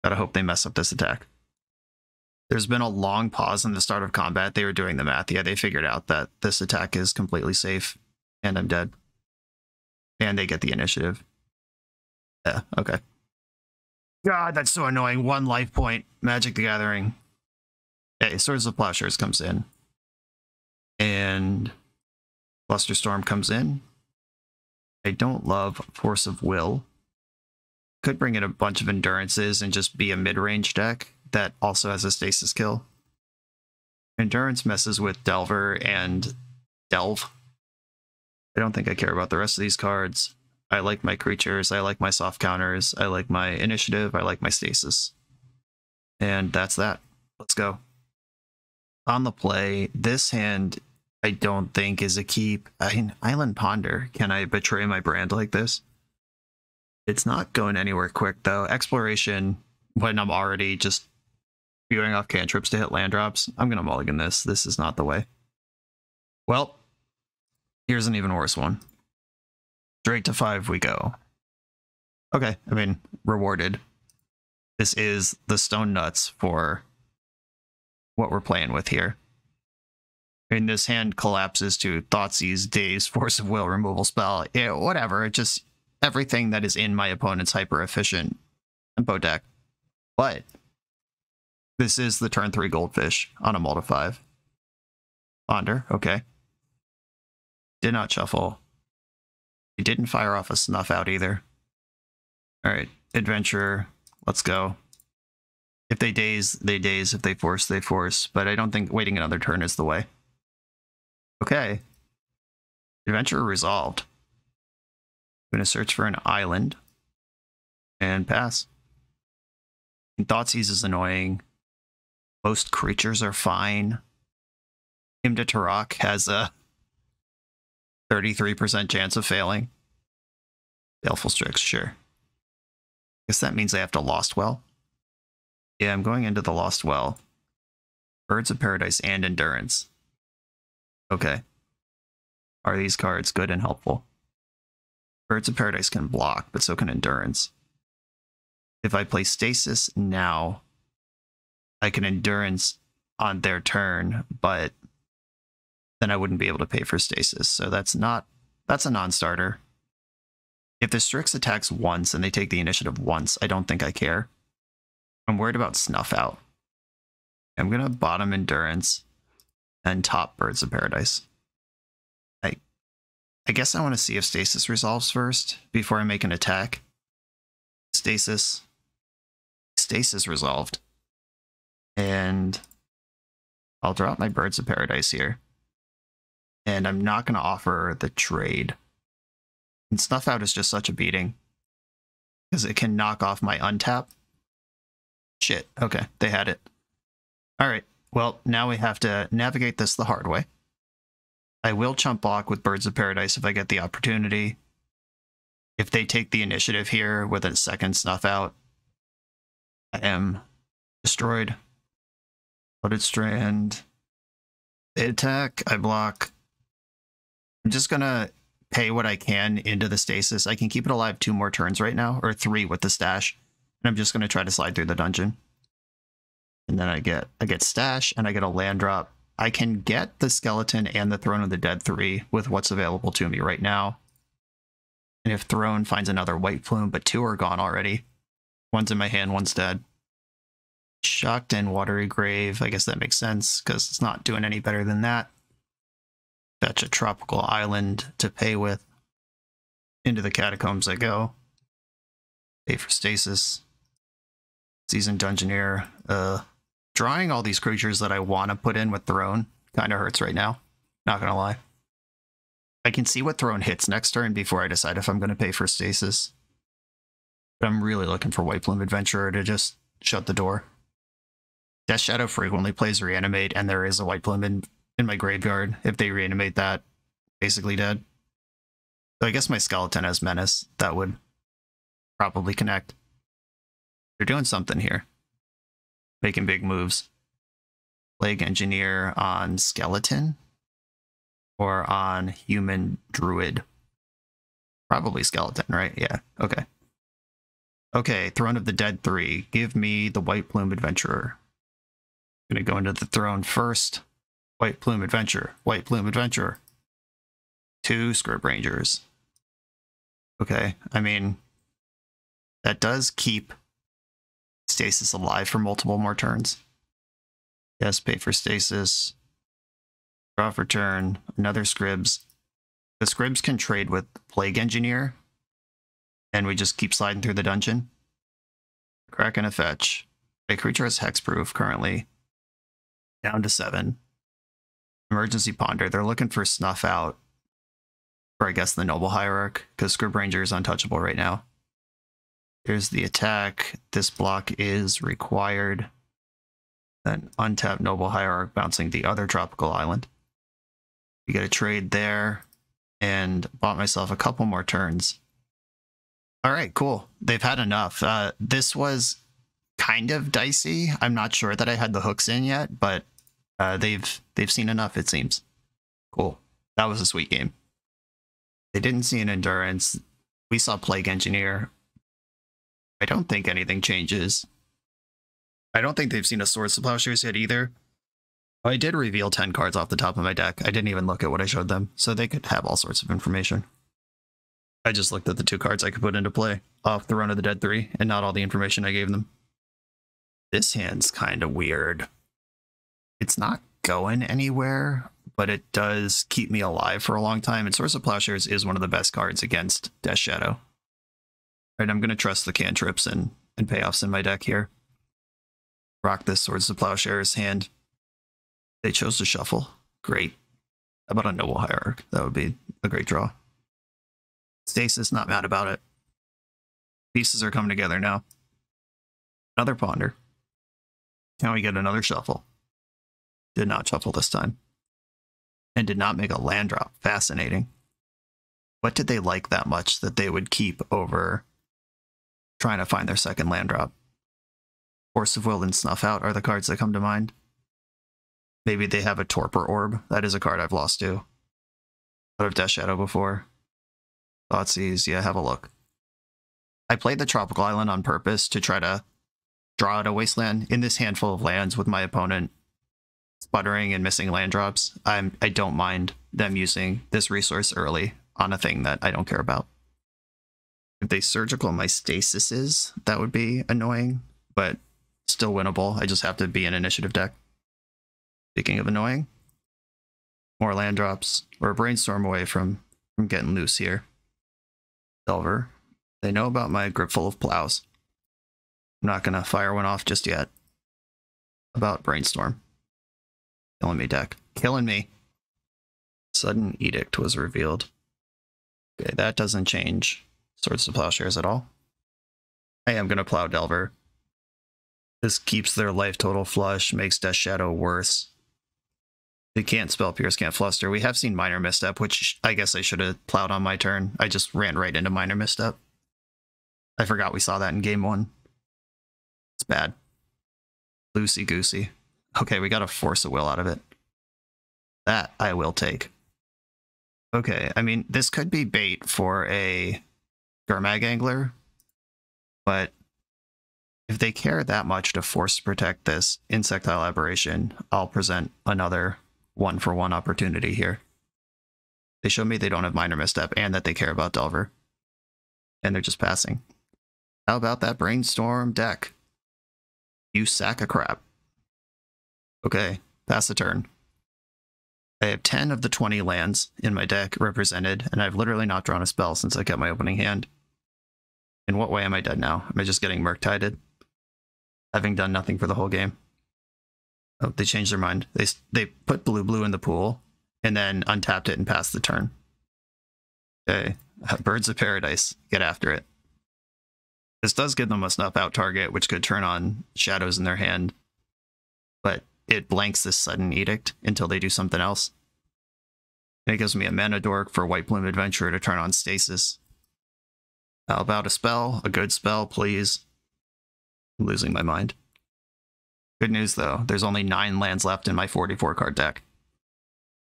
Gotta hope they mess up this attack. There's been a long pause in the start of combat. They were doing the math. Yeah, they figured out that this attack is completely safe, and I'm dead. And they get the initiative. Yeah, okay. God, that's so annoying. One life point. Magic the Gathering. Okay, Swords of Plowshares comes in. And Flusterstorm comes in. I don't love Force of Will. Could bring in a bunch of Endurances and just be a mid-range deck that also has a Stasis kill. Endurance messes with Delver and Delve. I don't think I care about the rest of these cards. I like my creatures, I like my soft counters, I like my initiative, I like my stasis. And that's that. Let's go. On the play, this hand I don't think is a keep. I mean, Island Ponder. Can I betray my brand like this? It's not going anywhere quick though. Exploration, when I'm already just spewing off cantrips to hit land drops, I'm gonna mulligan this. This is not the way. Well, here's an even worse one. Straight to five we go. Okay, I mean, rewarded. This is the stone nuts for what we're playing with here. Mean, this hand collapses to Thoughtseize, Daze, Force of Will, Removal Spell, yeah, whatever. It just everything that is in my opponent's hyper efficient tempo deck. But this is the turn three goldfish on a multi five. Ponder, okay. Did not shuffle. He didn't fire off a snuff out either. Alright, adventurer, let's go. If they daze, they daze. If they force, they force. But I don't think waiting another turn is the way. Okay. Adventurer resolved. I'm going to search for an island. And pass. Thoughtseize is annoying. Most creatures are fine. Hymn to Tourach has a 33% chance of failing. Baleful Strix, sure. Guess that means I have to Lost Well. Yeah, I'm going into the Lost Well. Birds of Paradise and Endurance. Okay. Are these cards good and helpful? Birds of Paradise can block, but so can Endurance. If I play Stasis now, I can Endurance on their turn, but then I wouldn't be able to pay for Stasis. So that's not, that's a non-starter. If the Strix attacks once and they take the initiative once, I don't think I care. I'm worried about Snuff Out. I'm to bottom Endurance and top Birds of Paradise. I I guess I want to see if Stasis resolves first before I make an attack. Stasis. Stasis resolved. And I'll drop my Birds of Paradise here. And I'm not going to offer the trade. And Snuff Out is just such a beating. because it can knock off my untap. Shit. Okay, they had it. All right. Well, now we have to navigate this the hard way. I will chump block with Birds of Paradise if I get the opportunity. If they take the initiative here with a second snuff out, I am destroyed. Flooded Strand. They attack. I block. I'm just gonna pay what I can into the stasis. I can keep it alive two more turns right now, or three with the stash. And I'm just gonna try to slide through the dungeon. And then I get I get stash and I get a land drop. I can get the skeleton and the throne of the dead three with what's available to me right now. And if throne finds another white plume, but two are gone already. One's in my hand, one's dead. Shocked and watery grave. I guess that makes sense because it's not doing any better than that. Fetch a tropical island to pay with. Into the catacombs I go. Pay for stasis. Seasoned Dungeoneer. Uh, drawing all these creatures that I want to put in with Throne kind of hurts right now. Not gonna lie. I can see what Throne hits next turn before I decide if I'm gonna pay for stasis. But I'm really looking for White Plume Adventurer to just shut the door. Death Shadow frequently plays Reanimate, and there is a White Plume in, my graveyard. If they reanimate that, basically dead. So I guess my Skeleton has Menace. That would probably connect. They're doing something here making big moves. Plague Engineer on Skeleton or on Human Druid? Probably Skeleton, right? Yeah, okay. Okay, Throne of the Dead 3. Give me the White Plume Adventurer. Gonna go into the throne first. White Plume Adventure, White Plume Adventure. Two Scryb Rangers. Okay, I mean, that does keep stasis alive for multiple more turns. Yes, pay for stasis. Draw for turn. Another Scribs. The Scribs can trade with Plague Engineer. And we just keep sliding through the dungeon. Crack and a fetch. A creature is hexproof currently. Down to seven. Emergency Ponder. They're looking for Snuff out. For I guess the Noble Hierarch, because Scryb Ranger is untouchable right now. Here's the attack. This block is required. Then untap Noble Hierarch bouncing the other tropical island. We get a trade there and bought myself a couple more turns. All right, cool. They've had enough. Uh, this was kind of dicey. I'm not sure that I had the hooks in yet, but uh, they've they've seen enough. It seems. Cool. That was a sweet game. They didn't see an endurance. We saw Plague Engineer. I don't think anything changes. I don't think they've seen a Swords to Plowshares yet either. I did reveal 10 cards off the top of my deck. I didn't even look at what I showed them, so they could have all sorts of information. I just looked at the two cards I could put into play off the Throne of the Dead 3 and not all the information I gave them. This hand's kind of weird. It's not going anywhere, but it does keep me alive for a long time, and Swords to Plowshares is one of the best cards against Death Shadow. Right, I'm going to trust the cantrips and, and payoffs in my deck here. Rock this Swords of Plowshares hand. They chose to shuffle. Great. How about a Noble Hierarch? That would be a great draw. Stasis, not mad about it. Pieces are coming together now. Another Ponder. Now we get another shuffle? Did not shuffle this time. And did not make a land drop. Fascinating. What did they like that much that they would keep over trying to find their second land drop. Force of Will and Snuff Out are the cards that come to mind. Maybe they have a Torpor Orb. That is a card I've lost to. Out of Death Shadow before. Thoughtseize, yeah, have a look. I played the Tropical Island on purpose to try to draw out a wasteland in this handful of lands with my opponent sputtering and missing land drops. I'm I don't mind them using this resource early on a thing that I don't care about. If they surgical my stasis is, that would be annoying, but still winnable. I just have to be an initiative deck. Speaking of annoying, more land drops. or a brainstorm away from, from getting loose here. Silver. They know about my grip full of plows. I'm not gonna fire one off just yet. About brainstorm. Killing me deck. Killing me. Sudden edict was revealed. Okay, that doesn't change Swords to Plowshares at all. I am going to plow Delver. This keeps their life total flush, makes Death Shadow worse. They can't spell Pierce, can't fluster. We have seen Minor Misstep, which I guess I should have plowed on my turn. I just ran right into Minor Misstep. I forgot we saw that in game one. It's bad. Loosey goosey. Okay, we got to force a will out of it. That I will take. Okay, I mean, this could be bait for a Gurmag Angler, but if they care that much to force protect this insectile aberration, I'll present another one for one opportunity here. They show me they don't have minor misstep and that they care about Delver. And they're just passing. How about that brainstorm deck? You sack a crap. Okay, pass the turn. I have 10 of the 20 lands in my deck represented, and I've literally not drawn a spell since I got my opening hand. In what way am I dead now? Am I just getting Murktided? Having done nothing for the whole game. Oh, they changed their mind. They they put blue blue in the pool, and then untapped it and passed the turn. Okay, uh, Birds of Paradise. Get after it. This does give them a snuff out target, which could turn on shadows in their hand, but it blanks this sudden edict until they do something else. And it gives me a mana dork for White Plume Adventurer to turn on stasis. How about a spell? A good spell, please. I'm losing my mind. Good news though, there's only nine lands left in my 44 card deck.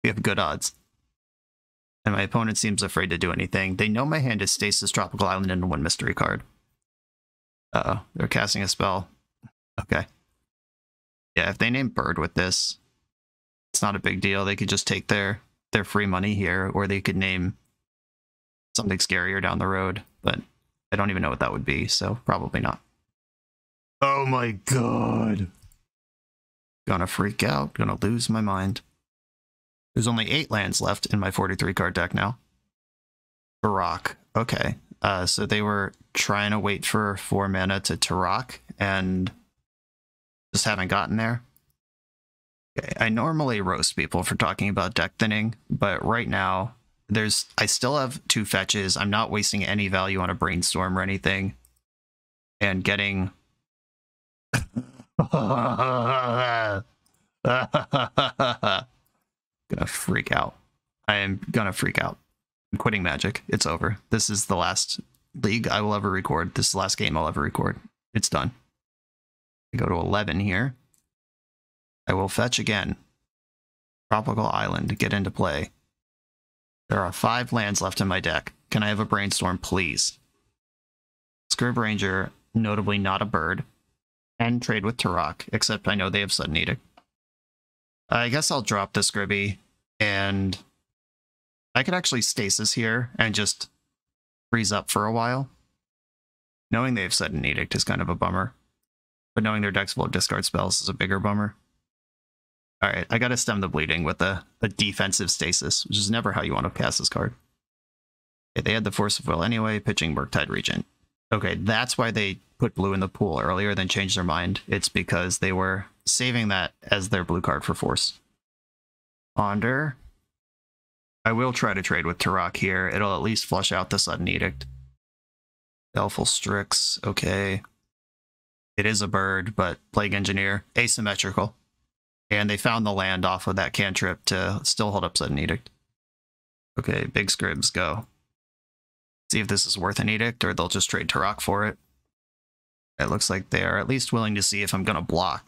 We have good odds. And my opponent seems afraid to do anything. They know my hand is Stasis, Tropical Island, and one mystery card. Uh oh, they're casting a spell. Okay. Yeah, if they name Bird with this, it's not a big deal. They could just take their their free money here, or they could name something scarier down the road. But I don't even know what that would be, so probably not. Oh my god. Gonna freak out, gonna lose my mind. There's only eight lands left in my 43 card deck now. Barak. Okay. Uh, so they were trying to wait for four mana to Tarak and just haven't gotten there. Okay, I normally roast people for talking about deck thinning, but right now there's I still have two fetches. I'm not wasting any value on a brainstorm or anything. And getting gonna freak out. I am gonna freak out. I'm quitting Magic. It's over. This is the last league I will ever record. This is the last game I'll ever record. It's done. Go to 11 here. I will fetch again. Tropical Island to get into play. There are five lands left in my deck. Can I have a brainstorm, please? Scryb Ranger, notably not a bird, and trade with Tarak, except I know they have Sudden Edict. I guess I'll drop the Scribby, and I could actually stasis here and just freeze up for a while. Knowing they have Sudden Edict is kind of a bummer, but knowing their deck's full of discard spells is a bigger bummer. All right, I got to stem the bleeding with a, a defensive stasis, which is never how you want to cast this card. Okay, they had the Force of Will anyway, pitching Murktide Regent. Okay, that's why they put blue in the pool earlier, then changed their mind. It's because they were saving that as their blue card for Force. Ponder. I will try to trade with Tarak here. It'll at least flush out the Sudden Edict. Baleful Strix, okay. It is a bird, but Plague Engineer, asymmetrical. And they found the land off of that cantrip to still hold up Sudden Edict. Okay, Big Scribs, go. See if this is worth an edict, or they'll just trade Tarak for it. It looks like they are at least willing to see if I'm going to block.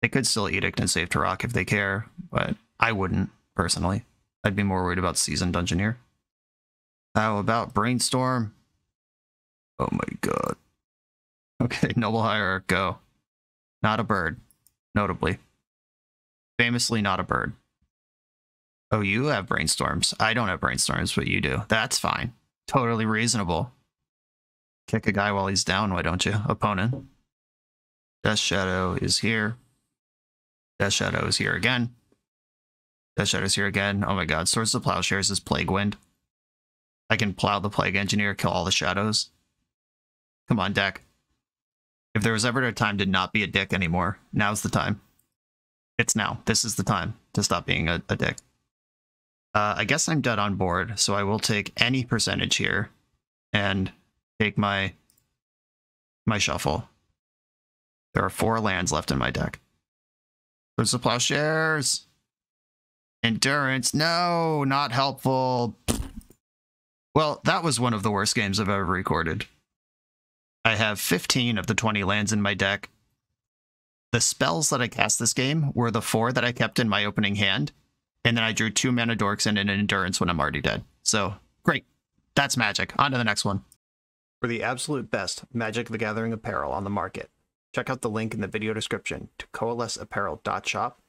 They could still edict and save Tarak if they care, but I wouldn't, personally. I'd be more worried about Seasoned Dungeoneer. How about Brainstorm? Oh my god. Okay, Noble Hierarch, go. Not a bird notably. Famously not a bird. Oh, you have brainstorms. I don't have brainstorms, but you do. That's fine. Totally reasonable. Kick a guy while he's down, why don't you? Opponent. Death Shadow is here. Death Shadow is here again. Death Shadow is here again. Oh my god, Swords of Plowshares is Plague Wind. I can plow the Plague Engineer, kill all the shadows. Come on, deck. If there was ever a time to not be a dick anymore, now's the time. It's now. This is the time to stop being a, a dick. Uh, I guess I'm dead on board, so I will take any percentage here and take my my shuffle. There are four lands left in my deck. There's the plowshares. Endurance. No, not helpful. Well, that was one of the worst games I've ever recorded. I have 15 of the 20 lands in my deck. The spells that I cast this game were the four that I kept in my opening hand, and then I drew two mana dorks and an endurance when I'm already dead. So, great. That's magic. On to the next one. For the absolute best Magic the Gathering apparel on the market, check out the link in the video description to coalesceapparel.shop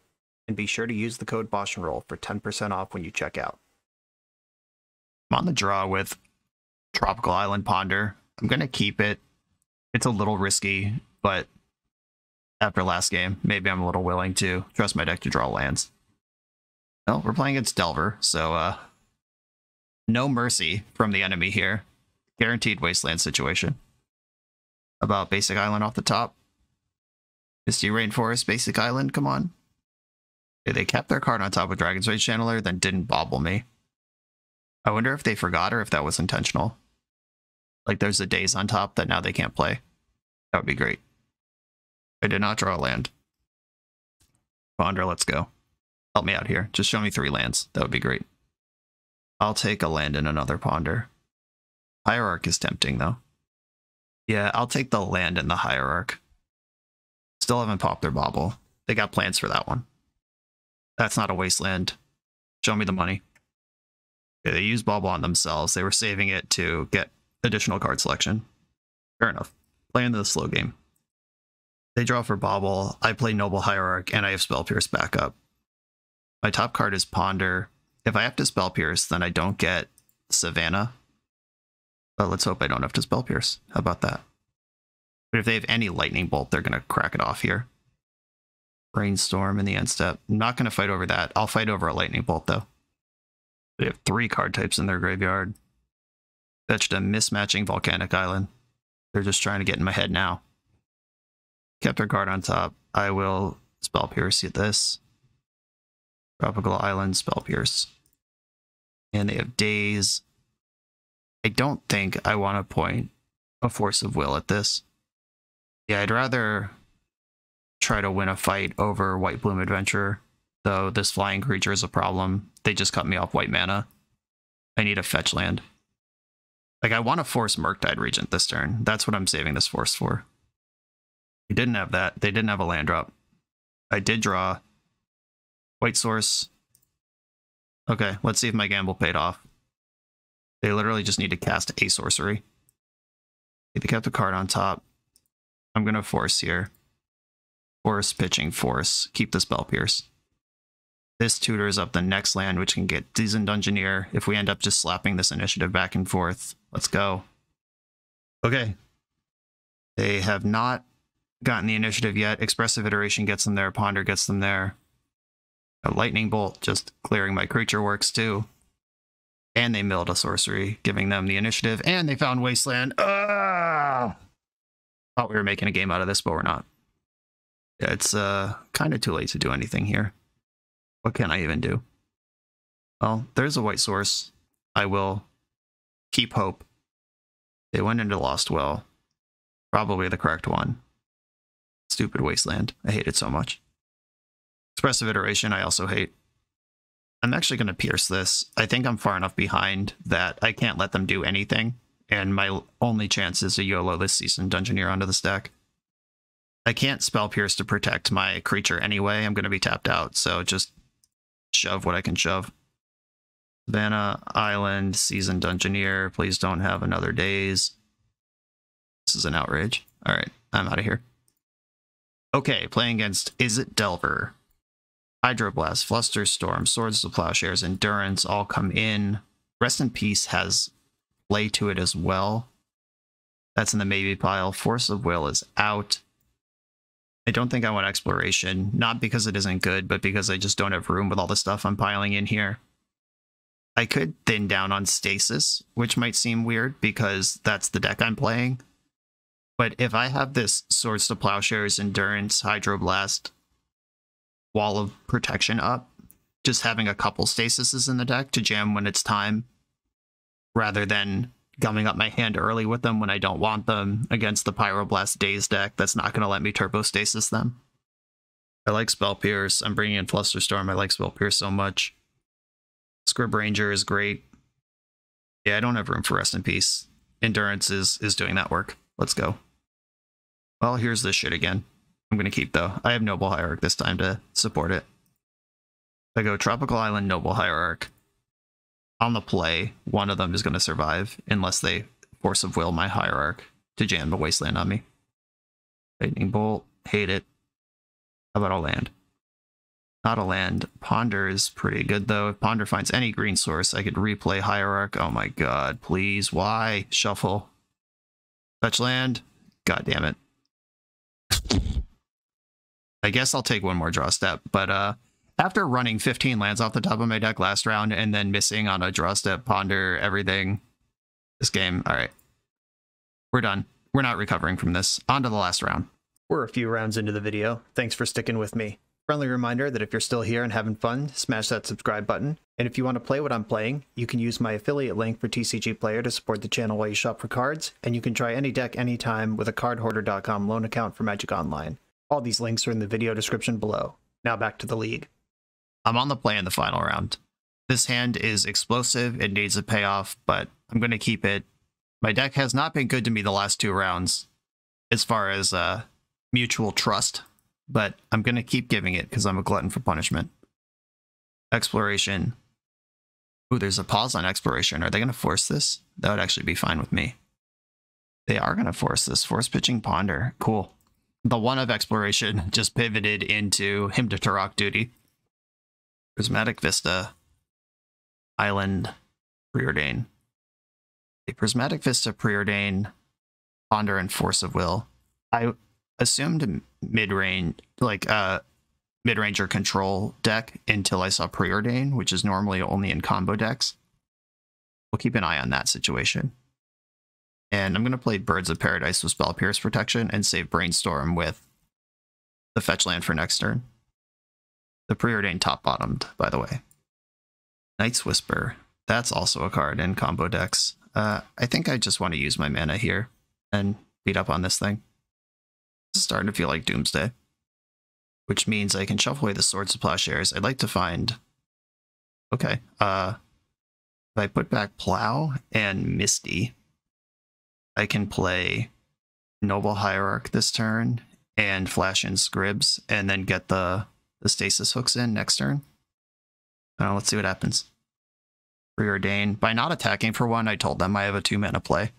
and be sure to use the code Roll for 10% off when you check out. I'm on the draw with Tropical Island Ponder. I'm going to keep it. It's a little risky, but after last game, maybe I'm a little willing to trust my deck to draw lands. Well, we're playing against Delver, so uh, no mercy from the enemy here. Guaranteed wasteland situation. About Basic Island off the top. Misty Rainforest, Basic Island, come on. They kept their card on top of Dragon's Rage Channeler, then didn't bobble me. I wonder if they forgot or if that was intentional. Like there's a Daze on top that now they can't play. That would be great. I did not draw a land. Ponder, let's go. Help me out here. Just show me three lands. That would be great. I'll take a land and another Ponder. Hierarch is tempting, though. Yeah, I'll take the land and the Hierarch. Still haven't popped their Bauble. They got plans for that one. That's not a wasteland. Show me the money. they used Bauble on themselves. They were saving it to get additional card selection. Fair enough. Playing the slow game. They draw for Bauble. I play Noble Hierarch, and I have Spell Pierce backup. My top card is Ponder. If I have to Spell Pierce, then I don't get Savannah. But let's hope I don't have to Spell Pierce. How about that? But if they have any Lightning Bolt, they're going to crack it off here. Brainstorm in the end step. I'm not going to fight over that. I'll fight over a Lightning Bolt, though. They have three card types in their graveyard. Fetched a mismatching Volcanic Island. They're just trying to get in my head now. Kept our guard on top. I will Spell Pierce at this. Tropical Island, Spell Pierce. And they have Daze. I don't think I want to point a Force of Will at this. Yeah, I'd rather try to win a fight over White Plume Adventurer, though this flying creature is a problem. They just cut me off white mana. I need a fetch land. Like, I want to force Murktide Regent this turn. That's what I'm saving this force for. They didn't have that. They didn't have a land drop. I did draw White Source. Okay, let's see if my gamble paid off. They literally just need to cast a sorcery. They kept a card on top. I'm going to force here. Force, pitching, force. Keep the spell pierce. This tutors up the next land, which can get Seasoned Dungeoneer if we end up just slapping this initiative back and forth. Let's go. Okay. They have not gotten the initiative yet. Expressive Iteration gets them there. Ponder gets them there. A Lightning Bolt just clearing my creature works too. And they milled a sorcery, giving them the initiative. And they found Wasteland. Ah! Thought we were making a game out of this, but we're not. It's uh, kind of too late to do anything here. What can I even do? Well, there's a white source. I will keep hope. They went into Lost Well. Probably the correct one. Stupid Wasteland. I hate it so much. Expressive Iteration, I also hate. I'm actually going to pierce this. I think I'm far enough behind that I can't let them do anything. And my only chance is a YOLO this Seasoned Dungeoneer onto the stack. I can't spell pierce to protect my creature anyway. I'm going to be tapped out, so just shove what I can shove. Savannah Island, Seasoned Dungeoneer. Please don't have another Daze. This is an outrage. All right, I'm out of here. Okay, playing against Izzet Delver. Hydroblast, Flusterstorm, Swords of Plowshares, Endurance all come in. Rest in Peace has play to it as well. That's in the maybe pile. Force of Will is out. I don't think I want exploration, not because it isn't good, but because I just don't have room with all the stuff I'm piling in here. I could thin down on stasis, which might seem weird because that's the deck I'm playing. But if I have this Swords to Plowshares, Endurance, Hydroblast, Wall of Protection up, just having a couple stasises in the deck to jam when it's time, rather than gumming up my hand early with them when I don't want them against the Pyroblast Daze deck that's not going to let me Turbo Stasis them. I like Spell Pierce. I'm bringing in Flusterstorm. I like Spell Pierce so much. Scryb Ranger is great. Yeah, I don't have room for Rest in Peace. Endurance is, is doing that work. Let's go. Well, here's this shit again. I'm going to keep, though. I have Noble Hierarch this time to support it. I go Tropical Island, Noble Hierarch. On the play, one of them is going to survive unless they force of will my Hierarch to jam the Wasteland on me. Lightning Bolt, hate it. How about a land? Not a land. Ponder is pretty good, though. If Ponder finds any green source, I could replay Hierarch. Oh my god, please. Why? Shuffle. Fetch land. God damn it. I guess I'll take one more draw step, but uh, after running 15 lands off the top of my deck last round and then missing on a draw step, ponder, everything, this game, all right. We're done. We're not recovering from this. On to the last round. We're a few rounds into the video. Thanks for sticking with me. Friendly reminder that if you're still here and having fun, smash that subscribe button. And if you want to play what I'm playing, you can use my affiliate link for TCG Player to support the channel while you shop for cards, and you can try any deck anytime with a cardhoarder.com loan account for Magic Online. All these links are in the video description below. Now back to the league. I'm on the play in the final round. This hand is explosive, it needs a payoff, but I'm going to keep it. My deck has not been good to me the last two rounds as far as uh, mutual trust, but I'm going to keep giving it because I'm a glutton for punishment. Exploration. Ooh, there's a pause on exploration. Are they going to force this? That would actually be fine with me. They are going to force this. Force pitching ponder. Cool. The one of exploration just pivoted into him to Turok duty. Prismatic Vista, Island, Preordain. A Prismatic Vista, Preordain, Ponder, and Force of Will. I assumed mid range, like uh, mid ranger control deck until I saw Preordain, which is normally only in combo decks. We'll keep an eye on that situation. And I'm going to play Birds of Paradise with Spell Pierce Protection and save Brainstorm with the fetch land for next turn. The preordained top bottomed, by the way. Night's Whisper. That's also a card in combo decks. Uh, I think I just want to use my mana here and beat up on this thing. It's starting to feel like Doomsday. Which means I can shuffle away the Swords of Plowshares. I'd like to find... Okay. Uh, if I put back Plow and Misty, I can play Noble Hierarch this turn and flash in Scrybs and then get the the stasis hooks in next turn. Uh, let's see what happens. Preordain. By not attacking for one, I told them I have a two mana play.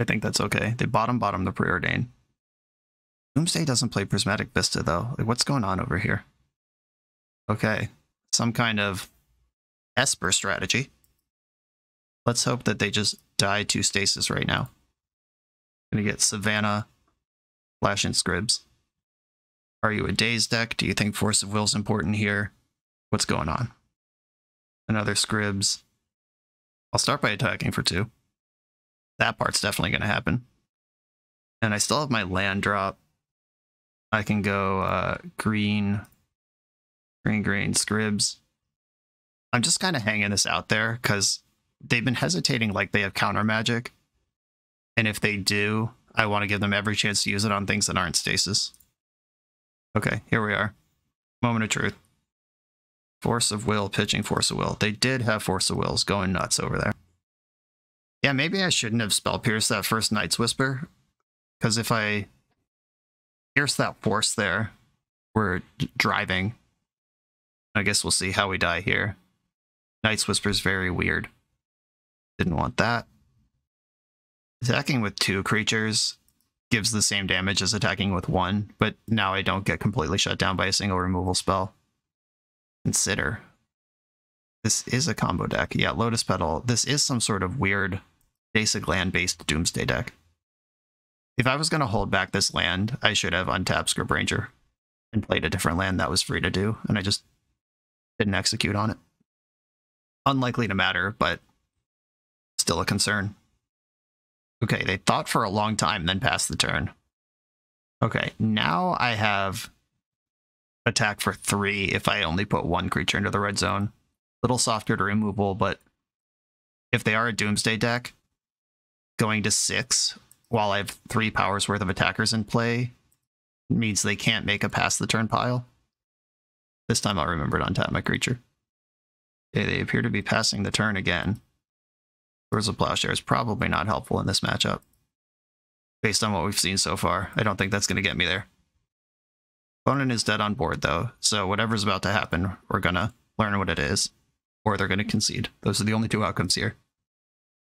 I think that's okay. They bottom bottom the Preordain. Doomsday doesn't play Prismatic Vista though. Like what's going on over here? Okay. Some kind of Esper strategy. Let's hope that they just die to stasis right now. Gonna get Savannah, Flash and Scrybs. Are you a Daze deck? Do you think Force of Will is important here? What's going on? Another Scrybs. I'll start by attacking for two. That part's definitely going to happen. And I still have my land drop. I can go uh, green, green, green, Scrybs. I'm just kind of hanging this out there because they've been hesitating like they have counter magic. And if they do, I want to give them every chance to use it on things that aren't stasis. Okay, here we are. Moment of truth. Force of will, pitching force of will. They did have force of wills going nuts over there. Yeah, maybe I shouldn't have spell pierced that first Night's Whisper. Because if I pierce that force there, we're driving. I guess we'll see how we die here. Night's Whisper is very weird. Didn't want that. Attacking with two creatures gives the same damage as attacking with one, but now I don't get completely shut down by a single removal spell. Consider. This is a combo deck. Yeah, Lotus Petal. This is some sort of weird basic land-based Doomsday deck. If I was going to hold back this land, I should have untapped Scryb Ranger and played a different land that was free to do, and I just didn't execute on it. Unlikely to matter, but still a concern. Okay, they thought for a long time, then passed the turn. Okay, now I have attack for three if I only put one creature into the red zone. Little softer to removal, but if they are a Doomsday deck, going to six while I have three powers worth of attackers in play means they can't make a pass the turn pile. This time I'll remember to untap my creature. Okay, they appear to be passing the turn again. Swords of Plowshare is probably not helpful in this matchup. Based on what we've seen so far, I don't think that's going to get me there. Opponent is dead on board though, so whatever's about to happen, we're going to learn what it is, or they're going to concede. Those are the only two outcomes here.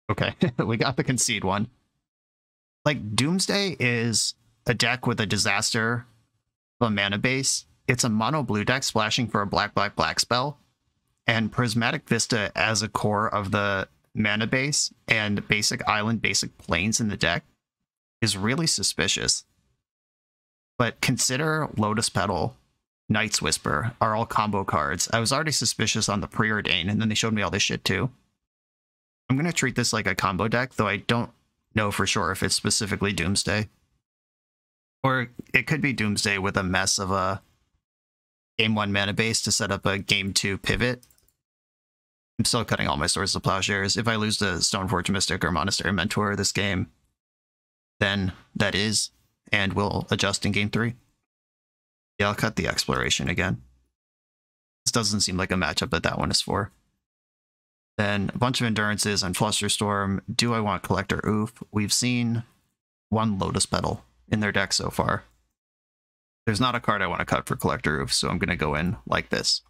Okay, we got the concede one. Like, Doomsday is a deck with a disaster of a mana base. It's a mono blue deck splashing for a black, black, black spell. And Prismatic Vista as a core of the mana base and basic island, basic planes in the deck is really suspicious. But consider Lotus Petal, Night's Whisper are all combo cards. I was already suspicious on the Preordain, and then they showed me all this shit too. I'm going to treat this like a combo deck, though I don't know for sure if it's specifically Doomsday. Or it could be Doomsday with a mess of a game one mana base to set up a game two pivot. I'm still cutting all my swords to plowshares. If I lose to Stoneforge Mystic or Monastery Mentor this game, then that is, and we'll adjust in game three. Yeah, I'll cut the exploration again. This doesn't seem like a matchup that that one is for. Then a bunch of endurances and Flusterstorm. Do I want Collector Ouphe? We've seen one Lotus Petal in their deck so far. There's not a card I want to cut for Collector Ouphe, so I'm going to go in like this.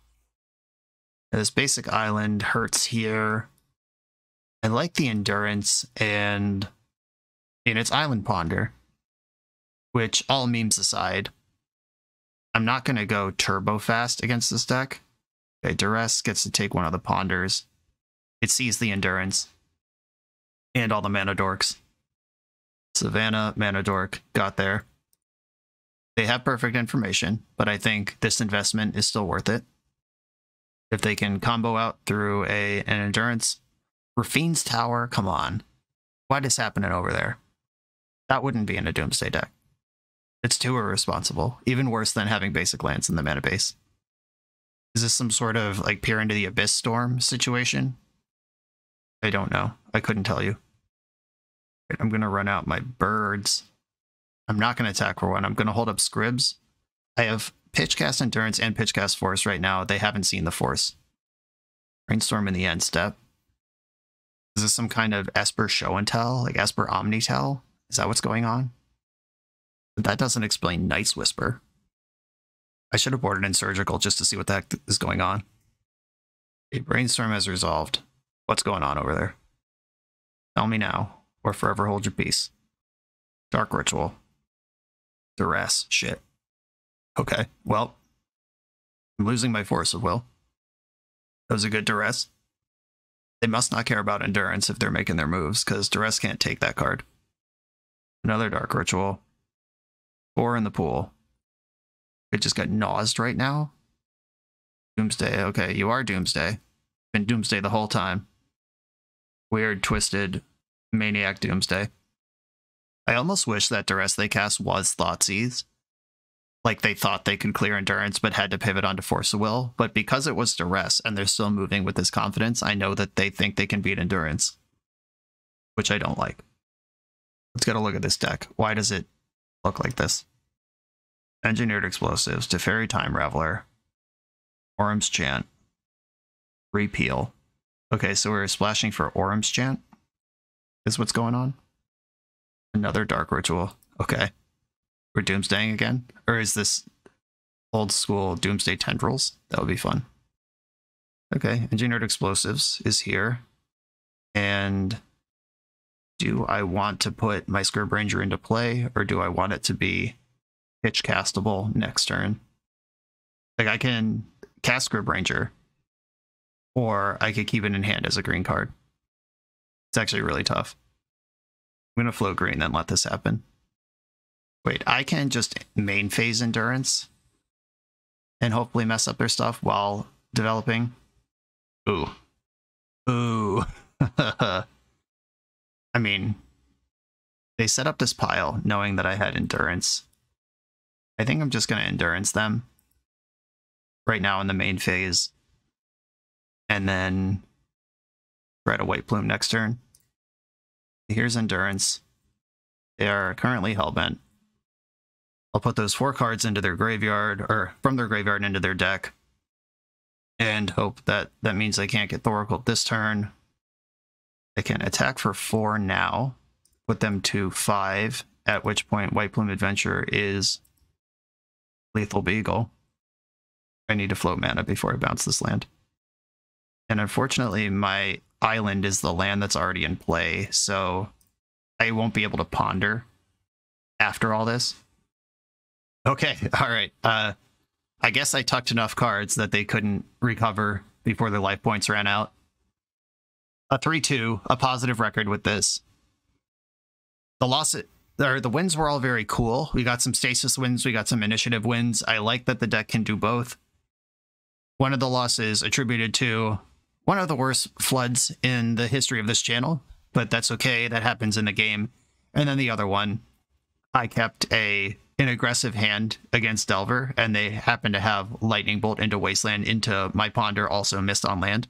This basic island hurts here. I like the endurance and in its island ponder, which all memes aside, I'm not going to go turbo fast against this deck. Okay, Duress gets to take one of the ponders. It sees the endurance and all the mana dorks. Savannah, mana dork, got there. They have perfect information, but I think this investment is still worth it. If they can combo out through a an endurance, Raffine's Tower, come on. What is happening over there? That wouldn't be in a Doomsday deck. It's too irresponsible, even worse than having basic lands in the mana base. Is this some sort of like peer into the abyss storm situation? I don't know. I couldn't tell you. I'm going to run out my birds. I'm not going to attack for one. I'm going to hold up Scrybs. I have Pitchcast Endurance and Pitchcast Force right now. They haven't seen the Force. Brainstorm in the end step. Is this some kind of Esper show and tell? Like Esper Omnitel? Is that what's going on? But that doesn't explain Night's Whisper. I should have boarded in Surgical just to see what the heck is going on. A brainstorm has resolved. What's going on over there? Tell me now, or forever hold your peace. Dark Ritual. Duress. Shit. Okay, well, I'm losing my force of will. That was a good Duress. They must not care about endurance if they're making their moves, because Duress can't take that card. Another Dark Ritual. Four in the pool. It just got nosed right now. Doomsday. Okay, you are Doomsday. Been Doomsday the whole time. Weird, twisted, maniac Doomsday. I almost wish that Duress they cast was Thoughtseize. Like they thought they could clear Endurance but had to pivot onto Force of Will. But because it was Duress and they're still moving with this confidence, I know that they think they can beat Endurance. Which I don't like. Let's get a look at this deck. Why does it look like this? Engineered Explosives, Teferi Time Raveler Orim's Chant, Repeal. Okay, so we're splashing for Orim's Chant? Is what's going on? Another Dark Ritual. Okay. We're Doomsdaying again? Or is this old school Doomsday Tendrils? That would be fun. Okay, Engineered Explosives is here. And do I want to put my Scryb Ranger into play, or do I want it to be pitch castable next turn? Like I can cast Scryb Ranger, or I could keep it in hand as a green card. It's actually really tough. I'm gonna float green, then let this happen. Wait, I can just main phase endurance and hopefully mess up their stuff while developing. Ooh. Ooh. I mean, they set up this pile knowing that I had endurance. I think I'm just going to endurance them right now in the main phase. And then try to White Plume next turn. Here's Endurance. They are currently Hellbent. I'll put those four cards into their graveyard, or from their graveyard into their deck, and hope that that means they can't get Thoracle this turn. They can attack for four now, put them to five, at which point White Plume Adventure is Lethal Beagle. I need to float mana before I bounce this land. And unfortunately, my island is the land that's already in play, so I won't be able to ponder after all this. Okay, all right. Uh, I guess I tucked enough cards that they couldn't recover before their life points ran out. A 3-2, a positive record with this. The loss or the wins were all very cool. We got some stasis wins, we got some initiative wins. I like that the deck can do both. One of the losses attributed to one of the worst floods in the history of this channel, but that's okay. That happens in the game. And then the other one, I kept a an aggressive hand against Delver, and they happened to have Lightning Bolt into Wasteland into my Ponder, also missed on land,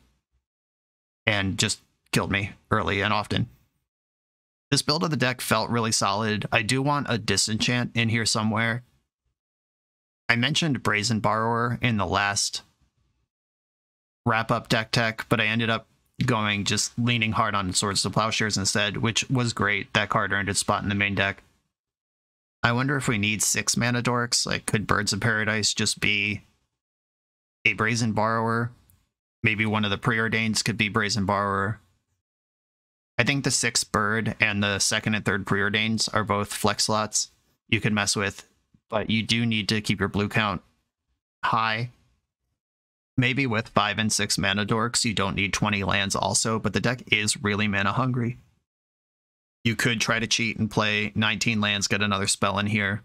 and just killed me early and often. This build of the deck felt really solid. I do want a Disenchant in here somewhere. I mentioned Brazen Borrower in the last wrap up deck tech, but I ended up going just leaning hard on Swords to Plowshares instead, which was great. That card earned its spot in the main deck. I wonder if we need six mana dorks. Like, could Birds of Paradise just be a Brazen Borrower? Maybe one of the preordains could be Brazen Borrower. I think the sixth bird and the second and third preordains are both flex slots you can mess with, but you do need to keep your blue count high. Maybe with five and six mana dorks, you don't need 20 lands also, but the deck is really mana hungry. You could try to cheat and play 19 lands, get another spell in here.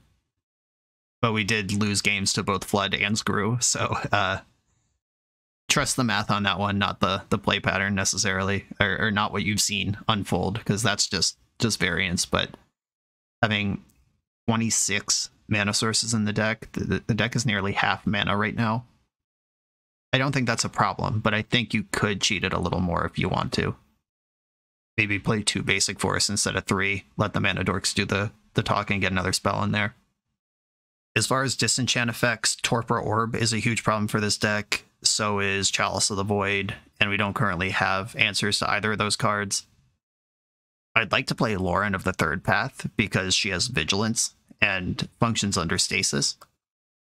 But we did lose games to both Flood and Screw, so uh, trust the math on that one, not the the play pattern necessarily, or, or not what you've seen unfold, because that's just just variance. But having 26 mana sources in the deck, the, the deck is nearly half mana right now. I don't think that's a problem, but I think you could cheat it a little more if you want to. Maybe play two basic forests instead of three. Let the mana dorks do the the talking and get another spell in there. As far as disenchant effects, Torpor Orb is a huge problem for this deck so is Chalice of the Void, and we don't currently have answers to either of those cards. I'd like to play Loran of the Third Path because she has Vigilance and functions under Stasis,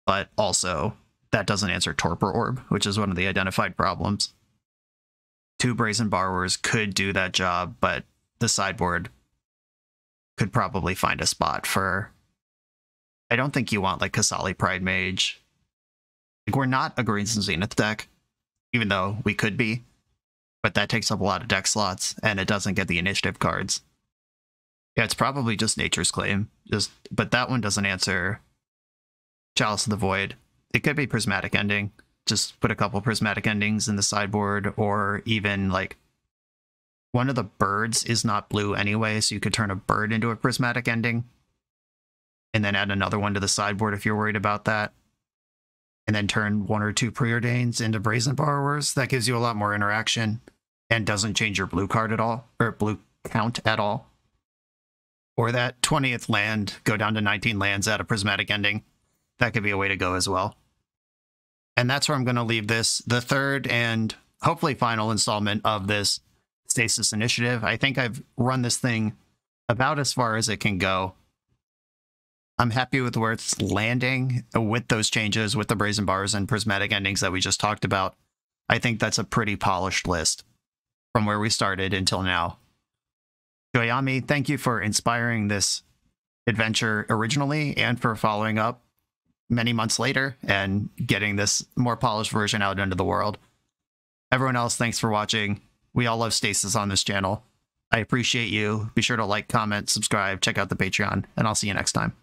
but also that doesn't answer Torpor Orb, which is one of the identified problems. Two Brazen Borrowers could do that job, but the sideboard could probably find a spot for. I don't think you want like Qasali Pridemage. like we're not a Green Sun's Zenith deck, even though we could be, but that takes up a lot of deck slots and it doesn't get the initiative cards. Yeah, it's probably just Nature's Claim, just but that one doesn't answer Chalice of the Void. It could be Prismatic Ending. Just put a couple prismatic endings in the sideboard, or even like one of the birds is not blue anyway, so you could turn a bird into a prismatic ending. And then add another one to the sideboard if you're worried about that and then turn one or two preordains into brazen borrowers. That gives you a lot more interaction and doesn't change your blue card at all, or blue count at all. Or that 20th land, go down to 19 lands at a prismatic ending. That could be a way to go as well. And that's where I'm going to leave this, the third and hopefully final installment of this Stasis Initiative. I think I've run this thing about as far as it can go. I'm happy with where it's landing with those changes, with the brazen bars and prismatic endings that we just talked about. I think that's a pretty polished list from where we started until now. Joyami, thank you for inspiring this adventure originally and for following up many months later and getting this more polished version out into the world. Everyone else, thanks for watching. We all love Stasis on this channel. I appreciate you. Be sure to like, comment, subscribe, check out the Patreon, and I'll see you next time.